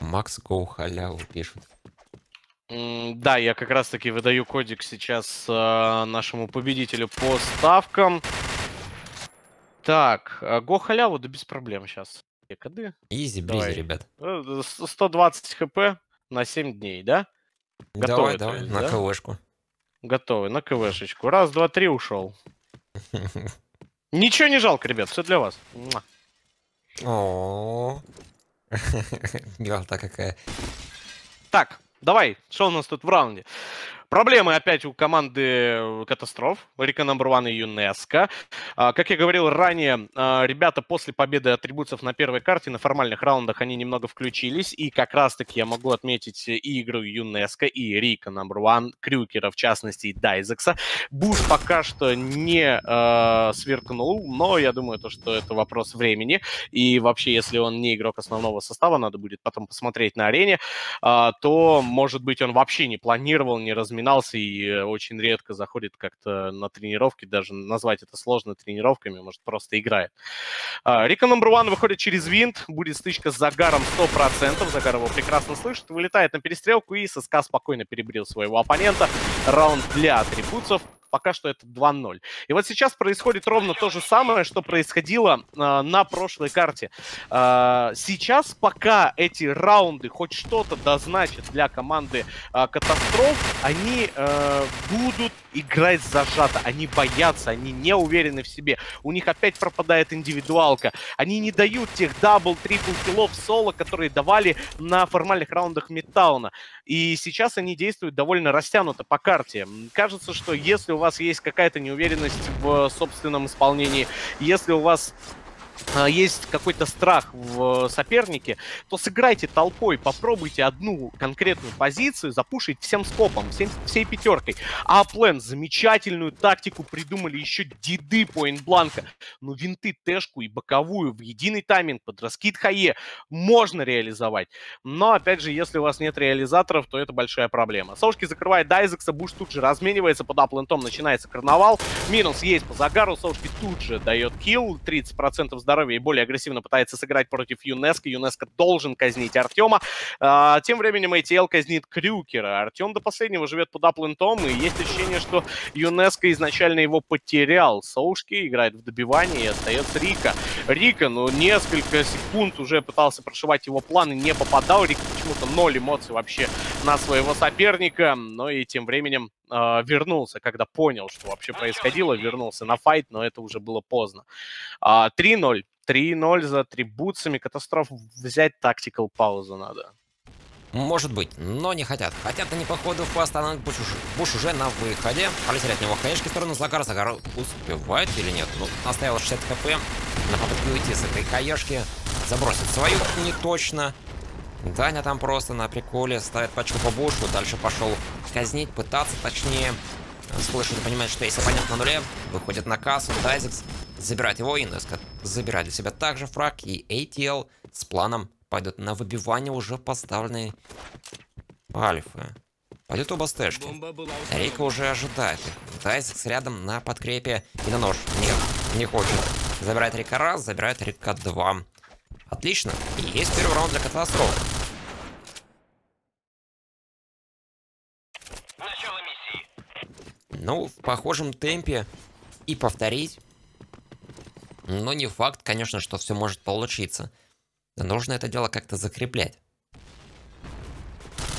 Макс Гоу халяву пишут. Да, я как раз таки выдаю кодик сейчас э, нашему победителю по ставкам. Так, э, Го халяву, да без проблем сейчас коды. Изи, бризи, ребят. 120 э, хп на 7 дней, да? Готовы, давай, давай, на да? КВшку. Готовы, на КВшечку. Раз, два, три, ушел. <laughs> Ничего не жалко, ребят, все для вас. О, <laughs> милота какая. Так, давай, что у нас тут в раунде? Проблемы опять у команды э, катастроф, Рика Номер и ЮНЕСКО. А, как я говорил ранее, а, ребята после победы атрибутов на первой карте на формальных раундах они немного включились, и как раз-таки я могу отметить и игру ЮНЕСКО, и Рика Номер Крюкера в частности, и Дайзекса. Буш пока что не э, сверкнул, но я думаю, то, что это вопрос времени, и вообще, если он не игрок основного состава, надо будет потом посмотреть на арене, э, то, может быть, он вообще не планировал, не разминал разминался и очень редко заходит как-то на тренировки, даже назвать это сложно тренировками, может, просто играет. Рика номер one выходит через винт, будет стычка с Загаром 100%, Загар его прекрасно слышит, вылетает на перестрелку и ССК спокойно перебрил своего оппонента. Раунд для атрибутцев пока что это 2-0. И вот сейчас происходит ровно то же самое, что происходило э, на прошлой карте. Э, сейчас, пока эти раунды хоть что-то да значат для команды э, Катастроф, они э, будут играть зажато, они боятся, они не уверены в себе. У них опять пропадает индивидуалка. Они не дают тех double, triple киллов соло, которые давали на формальных раундах Мидтауна. И сейчас они действуют довольно растянуто по карте. Кажется, что если у вас есть какая-то неуверенность в собственном исполнении, если у вас есть какой-то страх в сопернике, то сыграйте толпой, попробуйте одну конкретную позицию запушить всем скопом, всем, всей пятеркой. А план замечательную тактику придумали еще деды по инбланка. Ну, винты, тэшку и боковую в единый тайминг под раскид хае можно реализовать. Но, опять же, если у вас нет реализаторов, то это большая проблема. Сошки закрывает Дайзекса, Буш тут же разменивается, под аплентом начинается карнавал. Минус есть по Загару, Сошки тут же дает килл, 30% здоровья и более агрессивно пытается сыграть против ЮНЕСКО. ЮНЕСКО должен казнить Артема. А, тем временем ATL казнит Крюкера. Артем до последнего живет под аплентом, и есть ощущение, что ЮНЕСКО изначально его потерял. Соушки играет в добивании, и остается Рика. Рика, ну, несколько секунд уже пытался прошивать его планы, не попадал. Рика почему-то ноль эмоций вообще на своего соперника. Но и тем временем э, вернулся, когда понял, что вообще происходило, вернулся на файт, но это уже было поздно. Э, 3-0. 3-0 за атрибутцами. Катастроф взять тактикал паузу надо. Может быть, но не хотят. Хотят они походу в остановить Буш, Буш уже на выходе. Полетели от него хаешки в сторону Загара. Загар успевает или нет? Ну, оставил 60 хп на попытке уйти с этой хаешки. Забросит свою не точно. Даня там просто на приколе ставит пачку по Бушу. Дальше пошел казнить, пытаться точнее. Слышит понимает, что есть оппонент на нуле. Выходит на кассу. Дайзекс забирает его. Инеска забирает для себя также фраг. И ATL с планом пойдет на выбивание уже поставленной альфы. Пойдет оба стэшки. Рейка уже ожидает их. Дайзекс рядом на подкрепе и на нож. Нет, не хочет. Забирает Рика раз, забирает Рика два. Отлично. И есть первый раунд для катастрофы. Ну, в похожем темпе и повторить. Но не факт, конечно, что все может получиться. Нужно это дело как-то закреплять.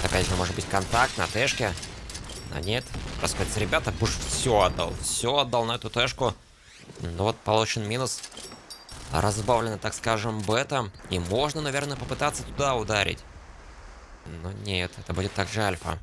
Опять же, может быть, контакт на тэшке. А нет. Рассказывается, ребята, Буш все отдал. Все отдал на эту тэшку. Ну вот, получен минус. Разбавлено, так скажем, бета. И можно, наверное, попытаться туда ударить. Но нет, это будет также альфа.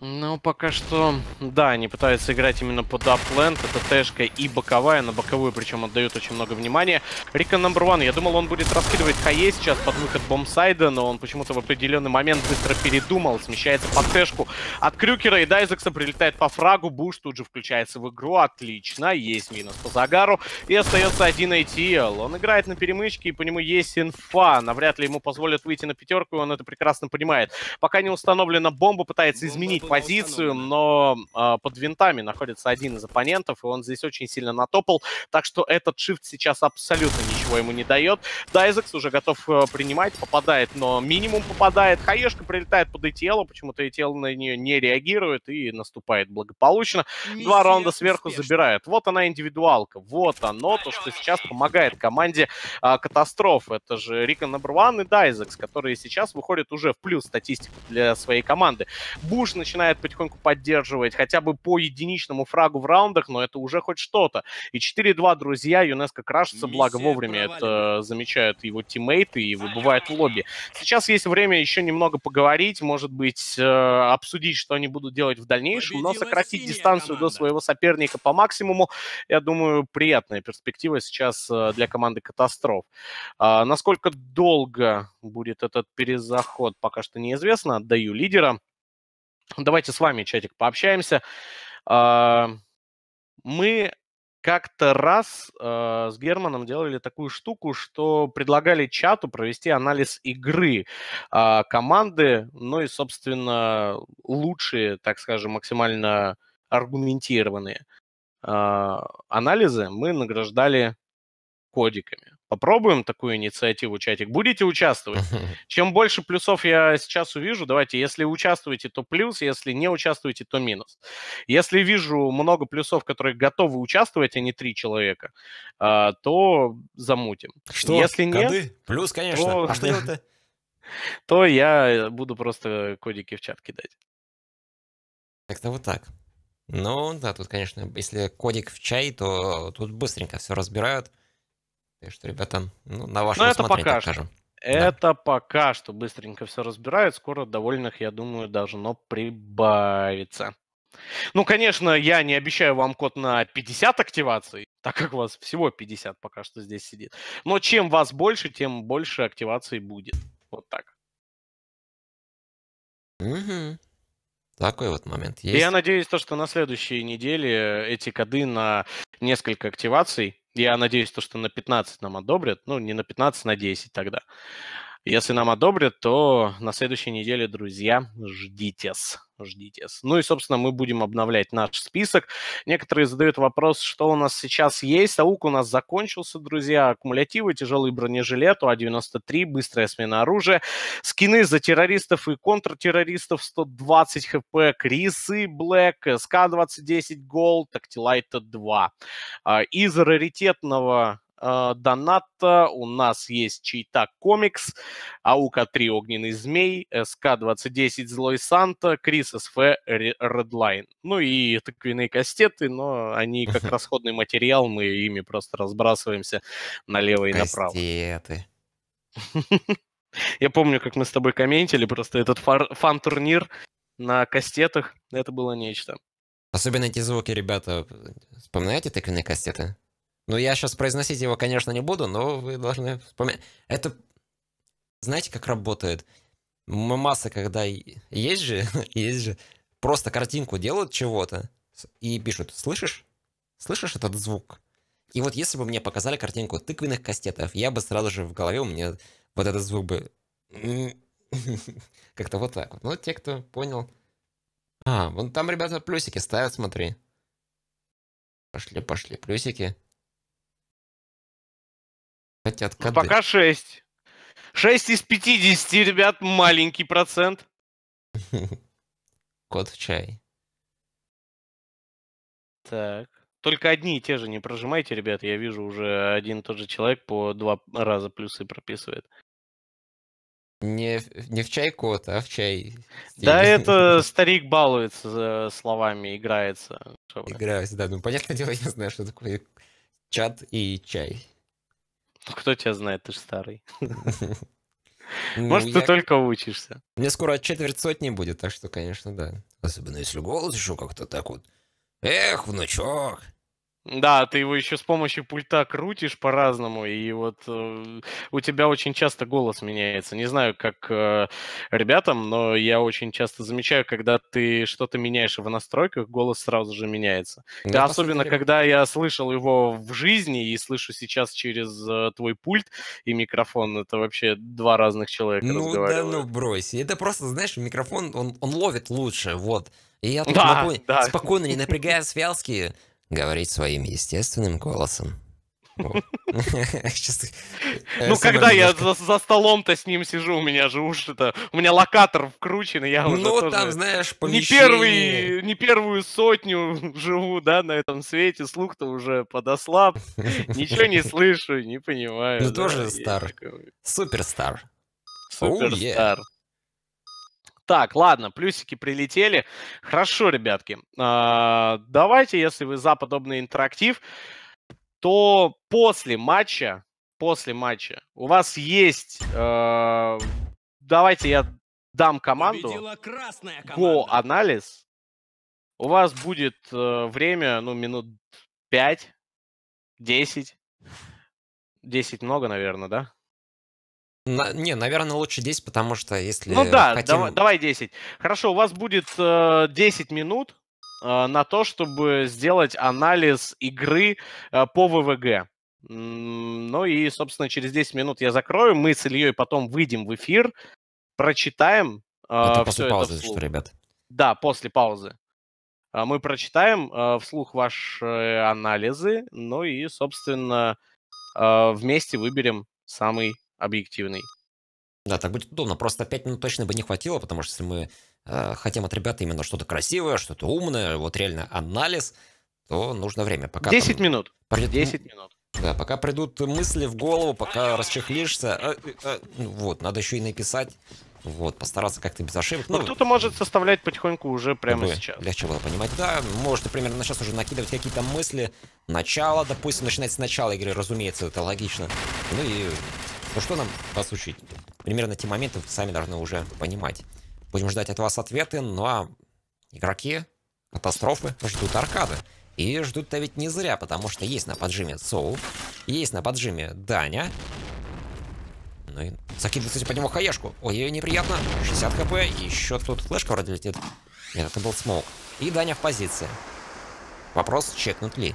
Ну, пока что, да, они пытаются играть именно под апленд. Это тэшка и боковая. На боковую, причем, отдают очень много внимания. Рика номер one. Я думал, он будет раскидывать хае сейчас под выход бомбсайда, но он почему-то в определенный момент быстро передумал. Смещается под тэшку от Крюкера и Дайзекса прилетает по фрагу. Буш тут же включается в игру. Отлично. Есть минус по Загару. И остается один ATL. Он играет на перемычке, и по нему есть инфа. Навряд ли ему позволят выйти на пятерку, и он это прекрасно понимает. Пока не установлена бомба, пытается изменить позицию, но э, под винтами находится один из оппонентов, и он здесь очень сильно натопал, так что этот shift сейчас абсолютно ничего ему не дает. Дайзекс уже готов э, принимать, попадает, но минимум попадает. Хаешка прилетает под ETL, почему-то ETL на нее не реагирует и наступает благополучно. Два раунда сверху забирает. Вот она индивидуалка, вот оно, то, что сейчас помогает команде э, катастроф. Это же Рика Number One и Дайзекс, которые сейчас выходят уже в плюс статистику для своей команды. Буш начинает начинает потихоньку поддерживать хотя бы по единичному фрагу в раундах, но это уже хоть что-то. И 4-2, друзья, ЮНЕСКО крашится, благо вовремя это замечают его тиммейты и выбывают в лобби. Сейчас есть время еще немного поговорить, может быть, э, обсудить, что они будут делать в дальнейшем, но сократить дистанцию до своего соперника по максимуму, я думаю, приятная перспектива сейчас э, для команды Катастроф. А, насколько долго будет этот перезаход, пока что неизвестно. Отдаю лидера. Давайте с вами, чатик, пообщаемся. А, мы как-то раз э, с Германом делали такую штуку, что предлагали чату провести анализ игры э, команды, ну и, собственно, лучшие, так скажем, максимально аргументированные анализы мы награждали кодиками. Попробуем такую инициативу, чатик. Будете участвовать? <laughs> Чем больше плюсов я сейчас увижу, давайте, если участвуете, то плюс, если не участвуете, то минус. Если вижу много плюсов, которые готовы участвовать, а не три человека, а, то замутим. Что? Если нет, Коды? Плюс, конечно. то, А что это? <laughs> то я буду просто кодики в чат кидать. Как-то вот так. Ну, да, тут, конечно, если кодик в чай, то тут быстренько все разбирают. Так что, ребята, ну, на ваше Но это пока что. скажем. Это пока что быстренько все разбирают. Скоро довольных, я думаю, должно прибавиться. Ну, конечно, я не обещаю вам код на 50 активаций, так как у вас всего 50 пока что здесь сидит. Но чем вас больше, тем больше активаций будет. Вот так. Мгм. Такой вот момент И я есть. надеюсь, то, что на следующей неделе эти коды на несколько активаций, я надеюсь, то, что на 15 нам одобрят, ну, не на 15, на 10 тогда. Если нам одобрят, то на следующей неделе, друзья, ждитесь, ждитесь. Ну и, собственно, мы будем обновлять наш список. Некоторые задают вопрос, что у нас сейчас есть. АУК у нас закончился, друзья. Аккумулятивы, тяжелый бронежилет, УА-93, быстрая смена оружия, скины за террористов и контртеррористов 120 хп, Крисы Блэк, СК-2010 Gold, Тактилайта 2. А, Из раритетного э, доната у нас есть чейта комикс, АУК-3 Огненный Змей, СК-2010 Злой Санта, Крис СФ Редлайн. Ну и тыквенные кастеты, но они как <laughs> расходный материал, мы ими просто разбрасываемся налево и направо. Кастеты. <laughs> Я помню, как мы с тобой комментили просто этот фан-турнир на кастетах. Это было нечто. Особенно эти звуки, ребята. Вспоминаете тыквенные кастеты? Ну, я сейчас произносить его, конечно, не буду, но вы должны вспоминать. Это... Знаете, как работает? Масса, когда есть же, <laughs> есть же, просто картинку делают чего-то и пишут, слышишь? Слышишь этот звук? И вот если бы мне показали картинку тыквенных кастетов, я бы сразу же в голове у меня вот этот звук бы... <laughs> Как-то вот так вот. Ну, те, кто понял. А, вон там ребята плюсики ставят, смотри. Пошли, пошли, плюсики. Хотят коды. Ну, пока 6. 6 из 50, ребят, маленький процент. <laughs> Кот в чай. Так. Только одни и те же не прожимайте, ребята. Я вижу, уже один и тот же человек по два раза плюсы прописывает. Не, не в чай кот, а в чай. Да, это <laughs> старик балуется словами, играется. Играюсь, да. Ну, понятное дело, я знаю, что такое чат и чай. <laughs> Кто тебя знает, ты же старый. <laughs> Ну, Может, ты только учишься. Мне скоро четверть сотни будет, так что, конечно, да. Особенно если голос еще как-то так вот. Эх, внучок. Да, ты его еще с помощью пульта крутишь по-разному, и вот э, у тебя очень часто голос меняется. Не знаю, как э, ребятам, но я очень часто замечаю, когда ты что-то меняешь в настройках, голос сразу же меняется. Ну, да, особенно, когда я слышал его в жизни и слышу сейчас через э, твой пульт и микрофон, это вообще два разных человека Ну да, ну брось. Это просто, знаешь, микрофон, он, он ловит лучше, вот. И я тут да, могу да. спокойно, не <laughs> напрягая связки, говорить своим естественным голосом. <laughs> Ну, когда я за столом-то с ним сижу, у меня же уж это... У меня локатор вкручен, и я уже Ну, там, знаешь, Не первый, не первую сотню <laughs> живу, да, на этом свете, слух-то уже подослаб, <laughs> ничего не слышу, не понимаю. Ну, тоже стар. Суперстар. Суперстар. Так, ладно, плюсики прилетели. Хорошо, ребятки. А, давайте, если вы за подобный интерактив, то после матча, после матча у вас есть... Э, давайте я дам команду. Go-анализ. У вас будет э, время, ну, минут 5, 10. 10 много, наверное, да? На, не, наверное, лучше 10, потому что если Ну да, хотим... давай, давай 10. Хорошо, у вас будет э, 10 минут э, на то, чтобы сделать анализ игры э, по ВВГ. Ну и, собственно, через 10 минут я закрою. Мы с Ильей потом выйдем в эфир, прочитаем. Э, это после паузы, что, ребят? Да, после паузы. Э, мы прочитаем э, вслух ваши анализы, ну и, собственно, э, вместе выберем самый объективный. Да, так будет удобно. Просто 5 минут точно бы не хватило, потому что если мы э, хотим от ребят именно что-то красивое, что-то умное, вот реально анализ, то нужно время. Пока 10 там... минут. Придет... 10 минут. Да, пока придут мысли в голову, пока расчехлишься. Э, э, э, вот, надо еще и написать. Вот, постараться как-то без ошибок. Ну, ну кто-то может составлять потихоньку уже прямо сейчас. Легче было понимать. Да, можете примерно сейчас уже накидывать какие-то мысли. Начало, допустим, начинать с начала игры, разумеется, это логично. Ну и ну что нам вас учить? Примерно те моменты вы сами должны уже понимать. Будем ждать от вас ответы, ну а игроки катастрофы ждут аркады. И ждут-то ведь не зря, потому что есть на поджиме Соул, есть на поджиме Даня. Ну и закидывает, кстати, по нему хаешку. Ой, неприятно. 60 хп, еще тут флешка вроде летит. Нет, это был смоук. И Даня в позиции. Вопрос, чекнут ли.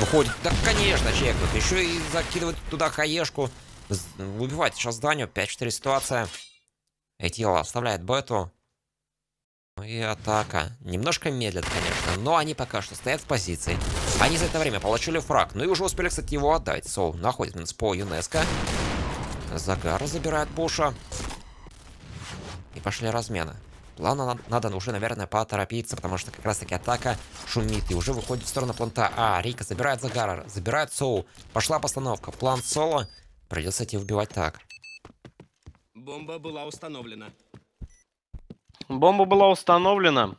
Выходит, да, конечно, чекнут. Еще и закидывать туда хаешку. Убивать сейчас Даню. 5-4 ситуация. Этила оставляет бету. Ну и атака. Немножко медлит, конечно, но они пока что стоят в позиции. Они за это время получили фраг. Ну и уже успели, кстати, его отдать. Соу находит по ЮНЕСКО. Загар забирает Буша. И пошли размены. Ладно, надо уже, наверное, поторопиться, потому что как раз-таки атака шумит и уже выходит в сторону планта. А, Рика забирает Загара, забирает Соу. Пошла постановка. План Соло Придется идти убивать так. Бомба была установлена. Бомба была установлена.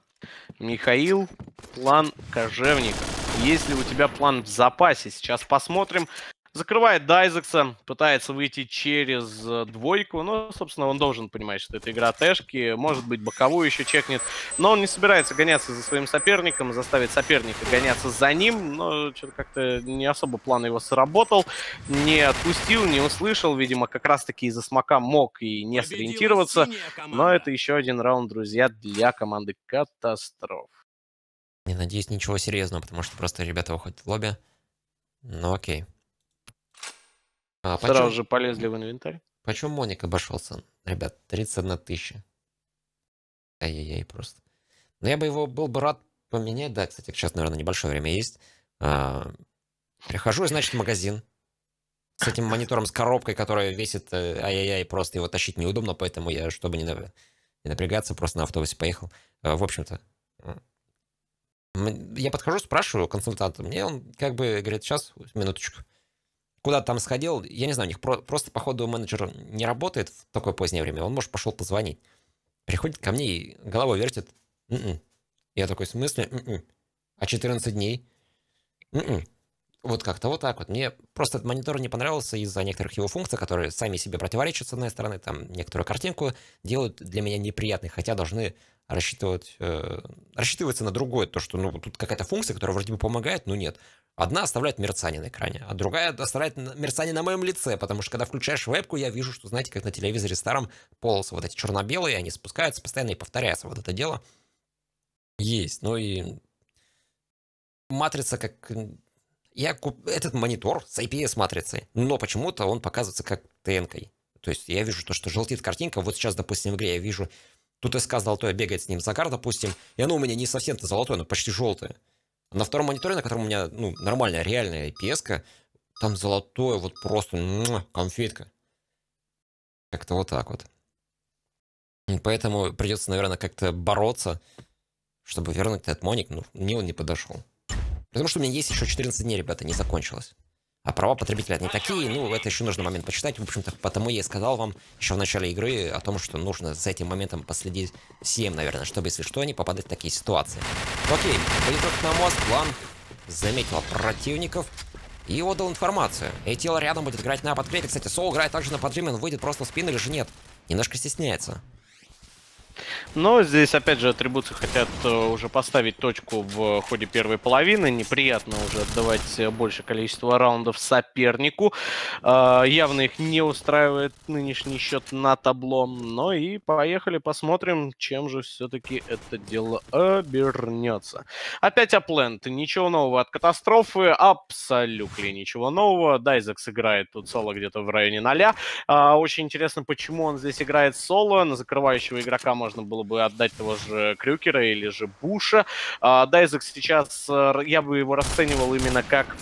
Михаил, план кожевника. Есть ли у тебя план в запасе? Сейчас посмотрим. Закрывает Дайзекса, пытается выйти через э, двойку. Ну, собственно, он должен понимать, что это игра Тэшки. Может быть, боковую еще чекнет. Но он не собирается гоняться за своим соперником, заставить соперника гоняться за ним. Но что-то как-то не особо план его сработал. Не отпустил, не услышал. Видимо, как раз-таки из-за смока мог и не сориентироваться. Но это еще один раунд, друзья, для команды Катастроф. Не надеюсь, ничего серьезного, потому что просто ребята уходят в лобби. Ну окей. А, Сразу почем, же полезли в инвентарь. Почем Моник обошелся? Ребят, 31 тысяча. Ай-яй-яй, просто. Но я бы его был бы рад поменять. Да, кстати, сейчас, наверное, небольшое время есть. А, прихожу, значит, в магазин. С этим монитором с коробкой, которая весит э, ай-яй-яй, просто его тащить неудобно, поэтому я, чтобы не, не напрягаться, просто на автобусе поехал. А, в общем-то, я подхожу, спрашиваю консультанта. Мне он как бы говорит, сейчас, минуточку куда там сходил, я не знаю, у них про- просто, походу, менеджер не работает в такое позднее время, он, может, пошел позвонить. Приходит ко мне и головой вертит. М-м. Я такой, в смысле? М-м. А 14 дней? М-м. Вот как-то вот так вот. Мне просто этот монитор не понравился из-за некоторых его функций, которые сами себе противоречат, с одной стороны, там некоторую картинку делают для меня неприятной, хотя должны рассчитывать, э, рассчитываться на другое, то, что ну, тут какая-то функция, которая вроде бы помогает, но нет. Одна оставляет мерцание на экране, а другая оставляет мерцание на моем лице, потому что когда включаешь вебку, я вижу, что, знаете, как на телевизоре старом полосы вот эти черно-белые, они спускаются постоянно и повторяются вот это дело. Есть, ну и матрица как... Я куп... Этот монитор с IPS-матрицей, но почему-то он показывается как ТНКой. То есть я вижу то, что желтит картинка. Вот сейчас, допустим, в игре я вижу, тут СК золотое бегает с ним Загар, допустим, и оно у меня не совсем-то золотое, но почти желтое. На втором мониторе, на котором у меня ну, нормальная, реальная IPS, там золотое, вот просто муа, конфетка. Как-то вот так вот. Поэтому придется, наверное, как-то бороться, чтобы вернуть этот моник. Ну, мне он не подошел. Потому что у меня есть еще 14 дней, ребята, не закончилось. А права потребителя не такие, ну, это еще нужно момент почитать. В общем-то, потому я и сказал вам еще в начале игры о том, что нужно за этим моментом последить всем, наверное, чтобы, если что, не попадать в такие ситуации. Окей, поедет на мост, план заметил противников и отдал информацию. Эйтил рядом будет играть на подклейте. Кстати, Сол играет также на поджиме, он выйдет просто в спину или же нет. Немножко стесняется. Но здесь, опять же, атрибуции хотят э, уже поставить точку в ходе первой половины. Неприятно уже отдавать больше количество раундов сопернику. Э, явно их не устраивает нынешний счет на табло. Но и поехали, посмотрим, чем же все-таки это дело обернется. Опять Апленд. Ничего нового от катастрофы. Абсолютно ничего нового. Дайзек сыграет тут соло где-то в районе ноля. Э, очень интересно, почему он здесь играет соло. На закрывающего игрока можно было бы отдать того же Крюкера или же Буша. А, Дайзек сейчас, э, я бы его расценивал именно как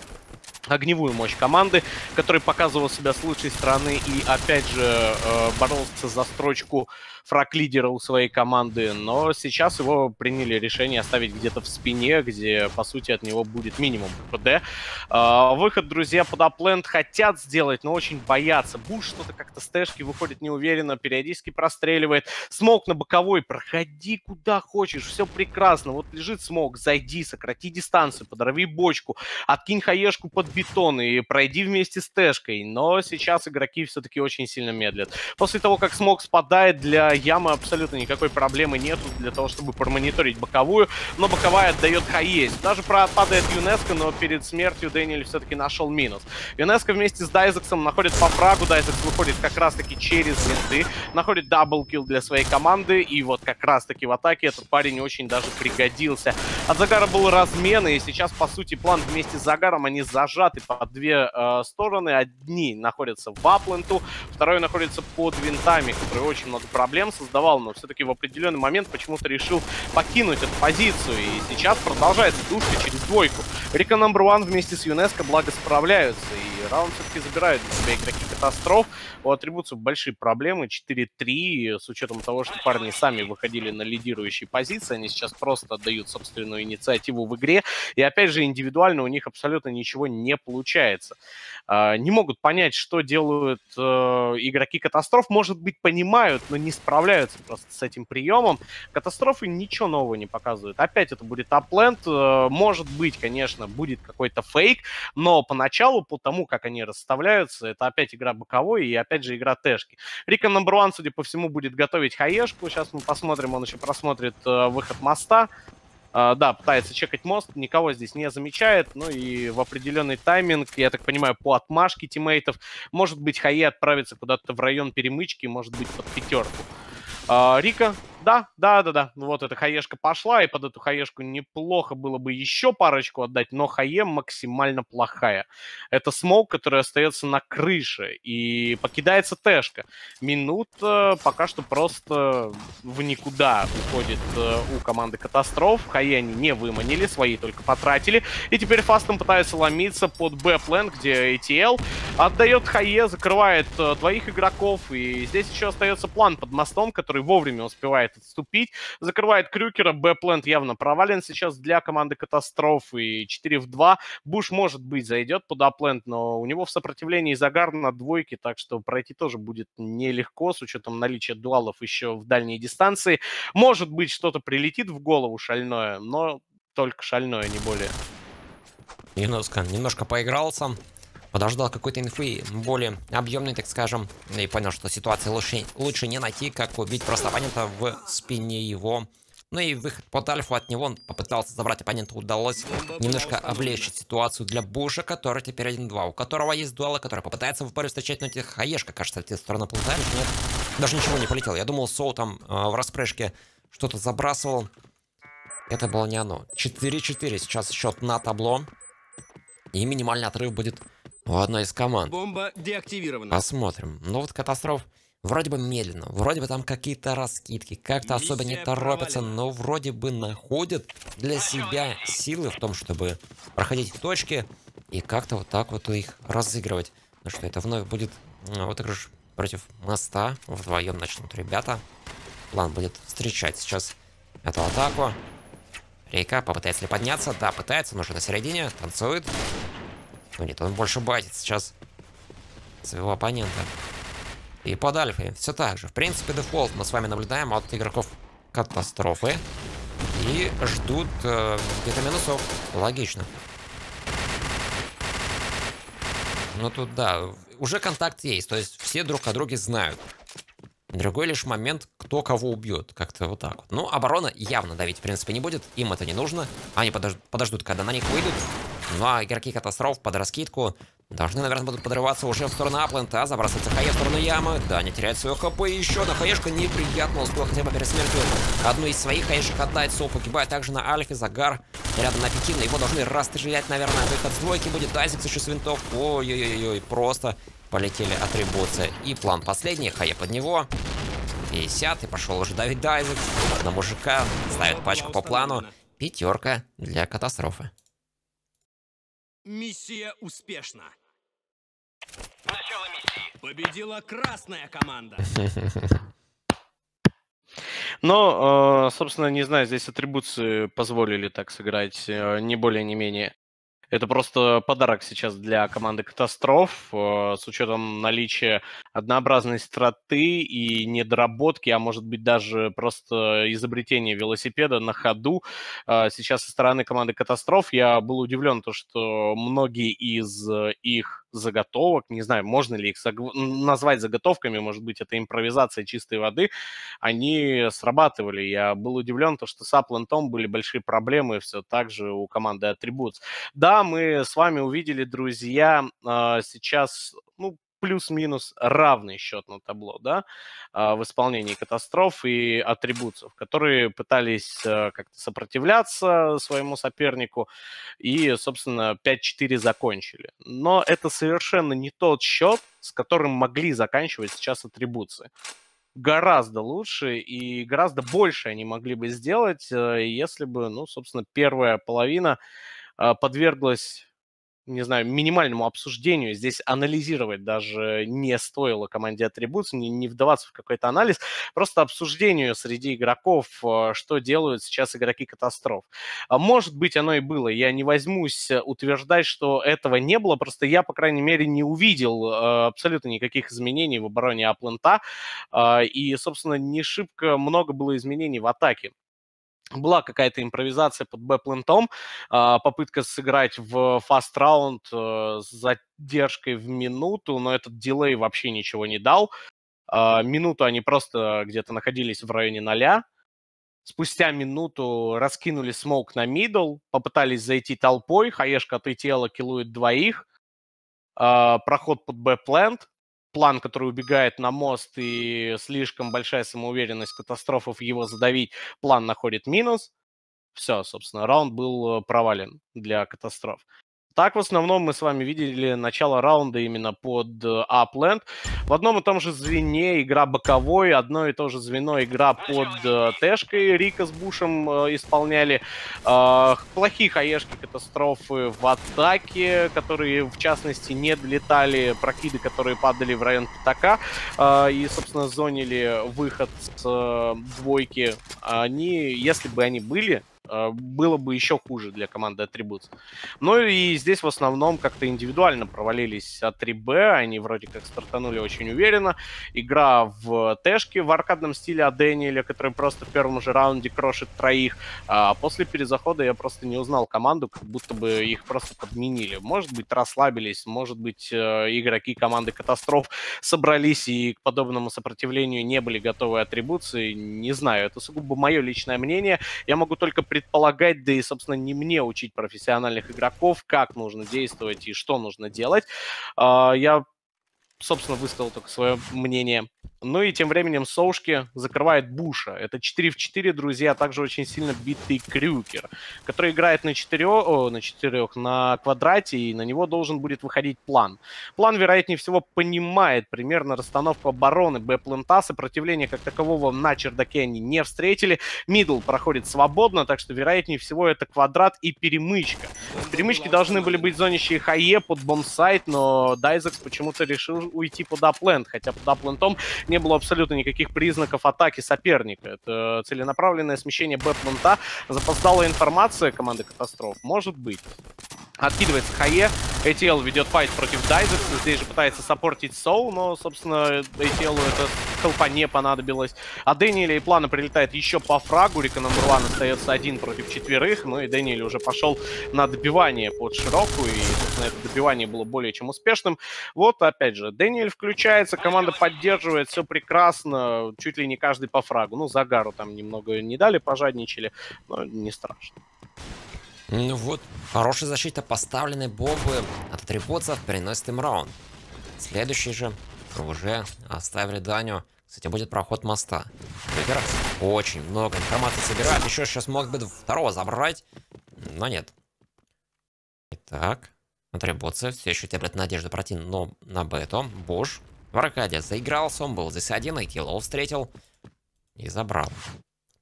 огневую мощь команды, который показывал себя с лучшей стороны и, опять же, э, боролся за строчку фраг-лидера у своей команды, но сейчас его приняли решение оставить где-то в спине, где, по сути, от него будет минимум ПД. Э, выход, друзья, под апленд хотят сделать, но очень боятся. Буш что-то как-то с тэшки выходит неуверенно, периодически простреливает. Смог на боковой, проходи куда хочешь, все прекрасно. Вот лежит смог, зайди, сократи дистанцию, подорви бочку, откинь хаешку под бетон и пройди вместе с Тэшкой. Но сейчас игроки все-таки очень сильно медлят. После того, как smoke спадает, для ямы абсолютно никакой проблемы нету для того, чтобы промониторить боковую. Но боковая отдает хае. Сразу же падает ЮНЕСКО, но перед смертью Дэниэль все-таки нашел минус. ЮНЕСКО вместе с Дайзексом находит по фрагу. Дайзекс выходит как раз-таки через винты. Находит double kill для своей команды. И вот как раз-таки в атаке этот парень очень даже пригодился. От Загара был размен, и сейчас, по сути, план вместе с Загаром, они зажаты по две э, стороны. Одни находятся в апленту, второй находится под винтами, который очень много проблем создавал, но все-таки в определенный момент почему-то решил покинуть эту позицию. И сейчас продолжается душка через двойку. Рика номер один вместе с ЮНЕСКО благо справляются. И раунд все-таки забирают для себя игроки катастроф. У атрибуций большие проблемы. 4-3, с учетом того, что парни сами выходили на лидирующие позиции. Они сейчас просто отдают собственную инициативу в игре. И опять же, индивидуально у них абсолютно ничего не получается. А, не могут понять, что делают э, игроки катастроф. Может быть, понимают, но не справляются справляются просто с этим приемом. Катастрофы ничего нового не показывают. Опять это будет апленд. Э, может быть, конечно, будет какой-то фейк, но поначалу, по тому, как они расставляются, это опять игра боковой и опять же игра тэшки. Рика номер one, судя по всему, будет готовить хаешку. Сейчас мы посмотрим, он еще просмотрит э, выход моста. Uh, да, пытается чекать мост, никого здесь не замечает, ну и в определенный тайминг, я так понимаю, по отмашке тиммейтов, может быть, Хае отправится куда-то в район перемычки, может быть, под пятерку. Uh, Рика да, да, да, да. Вот эта хаешка пошла, и под эту хаешку неплохо было бы еще парочку отдать, но хае максимально плохая. Это smoke, который остается на крыше, и покидается тэшка. Минута пока что просто в никуда уходит э, у команды катастроф. Хае они не выманили, свои только потратили. И теперь фастом пытается ломиться под Б-плен, где ATL отдает хае, закрывает э, двоих игроков, и здесь еще остается план под мостом, который вовремя успевает успевает отступить. Закрывает Крюкера. Б-плент явно провален сейчас для команды катастрофы. И 4 в 2. Буш, может быть, зайдет под аплент, но у него в сопротивлении загар на двойке, так что пройти тоже будет нелегко с учетом наличия дуалов еще в дальней дистанции. Может быть, что-то прилетит в голову шальное, но только шальное, не более. Немножко, немножко поигрался подождал какой-то инфы более объемной, так скажем, и понял, что ситуация лучше, лучше не найти, как убить просто оппонента в спине его. Ну и выход под альфу от него, он попытался забрать оппонента, удалось немножко облегчить ситуацию для Буша, который теперь 1-2, у которого есть дуалы, который попытается в паре встречать, но этих Хаешка, кажется, в те стороны полетает, нет, даже ничего не полетел. Я думал, Соу там э, в распрыжке что-то забрасывал, это было не оно. 4-4 сейчас счет на табло, и минимальный отрыв будет у одной из команд. Бомба деактивирована. Посмотрим. Ну вот катастроф вроде бы медленно, вроде бы там какие-то раскидки, как-то особо не торопятся, но вроде бы находят для себя силы в том, чтобы проходить точки и как-то вот так вот их разыгрывать. Ну что, это вновь будет отыгрыш против моста. Вдвоем начнут ребята. План будет встречать сейчас эту атаку. Рейка попытается ли подняться? Да, пытается, но уже на середине. Танцует. Ну нет, он больше байтит сейчас своего оппонента. И под альфой все так же. В принципе, дефолт мы с вами наблюдаем от игроков катастрофы. И ждут э, где-то минусов. Логично. Ну тут да, уже контакт есть. То есть все друг о друге знают. Другой лишь момент, кто кого убьет. Как-то вот так вот. Ну, оборона явно давить, в принципе, не будет. Им это не нужно. Они подож подождут, когда на них выйдут. Ну а игроки катастроф под раскидку должны, наверное, будут подрываться уже в сторону Аплента. Забрасывается Хае в сторону ямы. Да, не теряет свое хп. Еще одна хаешка неприятно успел хотя бы перед смертью одну из своих хаешек отдать. Соу погибает также на Альфе. Загар рядом на пяти. его должны расстрелять, наверное. Выход с двойки будет. Айзекс еще с винтов. Ой-ой-ой, просто полетели атрибуции. И план последний. Хае под него. 50. И пошел уже давить Дайзекс. На мужика. Ставит пачку по плану. Пятерка для катастрофы. Миссия успешна. Начало миссии. Победила красная команда. <laughs> Но, э, собственно, не знаю, здесь атрибуции позволили так сыграть, э, не более, не менее. Это просто подарок сейчас для команды катастроф э, с учетом наличия однообразной страты и недоработки, а может быть даже просто изобретения велосипеда на ходу. Э, сейчас со стороны команды катастроф я был удивлен, то, что многие из их заготовок, не знаю, можно ли их назвать заготовками, может быть, это импровизация чистой воды, они срабатывали. Я был удивлен, то, что с Аплантом были большие проблемы все так же у команды Атрибутс. Да, мы с вами увидели, друзья, а, сейчас, ну, плюс-минус равный счет на табло, да, а, в исполнении катастроф и атрибутов, которые пытались э, как-то сопротивляться своему сопернику и, собственно, 5-4 закончили. Но это совершенно не тот счет, с которым могли заканчивать сейчас атрибуции. Гораздо лучше и гораздо больше они могли бы сделать, э, если бы, ну, собственно, первая половина а, подверглась не знаю, минимальному обсуждению. Здесь анализировать даже не стоило команде атрибуции, не, не вдаваться в какой-то анализ, просто обсуждению среди игроков, э, что делают сейчас игроки катастроф. А может быть, оно и было. Я не возьмусь утверждать, что этого не было, просто я, по крайней мере, не увидел э, абсолютно никаких изменений в обороне Аплента, и, собственно, не шибко много было изменений в атаке была какая-то импровизация под бэплентом, попытка сыграть в fast раунд э, с задержкой в минуту, но этот delay вообще ничего не дал. А, минуту они просто где-то находились в районе ноля. Спустя минуту раскинули smoke на middle, попытались зайти толпой, хаешка отлетела, киллует двоих. А, проход под бэплент, план, который убегает на мост и слишком большая самоуверенность катастрофов его задавить, план находит минус. Все, собственно, раунд был э, провален для катастроф. Так, в основном, мы с вами видели начало раунда именно под Upland. Э, в одном и том же звене игра боковой, одно и то же звено игра под э, Тэшкой Рика с Бушем э, исполняли. Э, плохие хаешки, катастрофы в атаке, которые, в частности, не долетали, прокиды, которые падали в район пятака э, и, собственно, зонили выход с двойки. Они, если бы они были, а, было бы еще хуже для команды Attributes. Ну и здесь в основном как-то индивидуально провалились от 3B, они вроде как стартанули очень уверенно. Игра в Тэшке в аркадном стиле от Дэниеля, который просто в первом же раунде крошит троих. А после перезахода я просто не узнал команду, как будто бы их просто подменили. Может быть, расслабились, может быть, э, игроки команды Катастроф собрались и к подобному сопротивлению не были готовы атрибуции. Не знаю, это сугубо мое личное мнение. Я могу только предполагать, да и, собственно, не мне учить профессиональных игроков, как нужно действовать и что нужно делать. А, я, собственно, высказал только свое мнение. Ну и тем временем Соушки закрывает Буша. Это 4 в 4, друзья, также очень сильно битый Крюкер, который играет на 4, о, на 4, на квадрате, и на него должен будет выходить план. План, вероятнее всего, понимает примерно расстановку обороны Б-плента. Сопротивления как такового на чердаке они не встретили. Middle проходит свободно, так что, вероятнее всего, это квадрат и перемычка. Перемычки должны были быть зонящие Хае под бомбсайт, но Дайзекс почему-то решил уйти под А-plant, хотя под аплентом не было абсолютно никаких признаков атаки соперника. Это целенаправленное смещение Б-плента. Запоздалая информация команды Катастроф. Может быть. Откидывается Хае. ATL ведет файт против Дайзекс. Здесь же пытается саппортить Соу, но, собственно, ATL это толпа не понадобилось. А Дэниеля и Плана прилетает еще по фрагу. Рика номер один остается один против четверых. Ну и Дэниель уже пошел на добивание под широкую. И, собственно, это добивание было более чем успешным. Вот, опять же, Дэниель включается, команда поддерживает, все прекрасно. Чуть ли не каждый по фрагу. Ну, Загару там немного не дали, пожадничали, но не страшно. Ну вот, хорошая защита поставленной бомбы от атрибутцев переносит им раунд. Следующий же уже оставили Даню. Кстати, будет проход моста. Выбирать. Очень много информации собирает. Еще сейчас мог бы второго забрать, но нет. Итак, атрибуция. Все еще тебя надежда пройти, но на бету. Буш. В аркаде заигрался, он был здесь один, и Киллоу встретил. И забрал.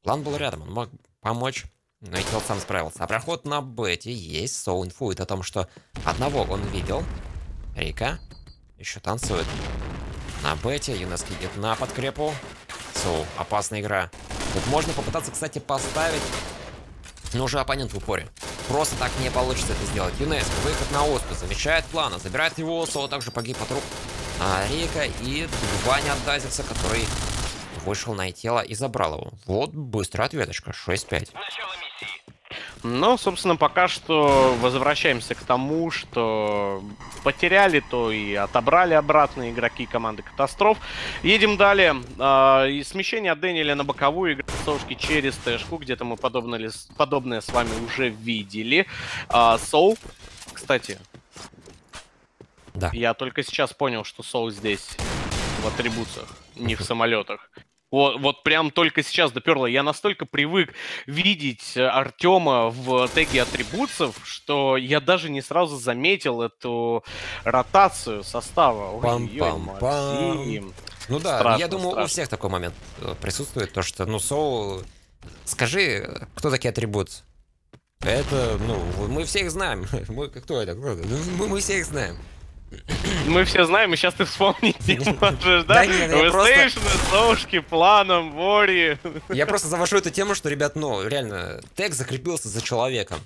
План был рядом, он мог помочь но ну Икел сам справился. А проход на бете есть. Соу инфует о том, что одного он видел. Рика еще танцует. На бете. Юнески идет на подкрепу. Соу, опасная игра. Тут можно попытаться, кстати, поставить... Но уже оппонент в упоре. Просто так не получится это сделать. Юнеско, выход на Оспу, замечает плана, забирает его, Соу также погиб от рук а, Рика и добивание от Дайзекса, который вышел на тело и забрал его. Вот быстрая ответочка, 6-5. Ну, собственно, пока что возвращаемся к тому, что потеряли, то и отобрали обратно игроки команды Катастроф. Едем далее. Э, и смещение от Дэниеля на боковую игры через Тэшку. Где-то мы подобное, подобное с вами уже видели. Э, Соу, кстати, да. я только сейчас понял, что Соу здесь в атрибуциях, не в самолетах. Вот, вот прям только сейчас доперло. Я настолько привык видеть э, Артема в теге атрибутцев, что я даже не сразу заметил эту ротацию состава. Пам -пам -пам. Ну да, страшно, я думаю, страшно. у всех такой момент э, присутствует, то что, ну, Соу... Скажи, кто такие атрибуты? Это, ну, мы всех знаем. <laughs> Мы, кто это? Мы, мы всех знаем. Мы все знаем, и сейчас ты вспомнить не <laughs> можешь, да? Просто... Соушки, планом, Вори. Я просто завожу эту тему, что, ребят, ну, реально, тег закрепился за человеком.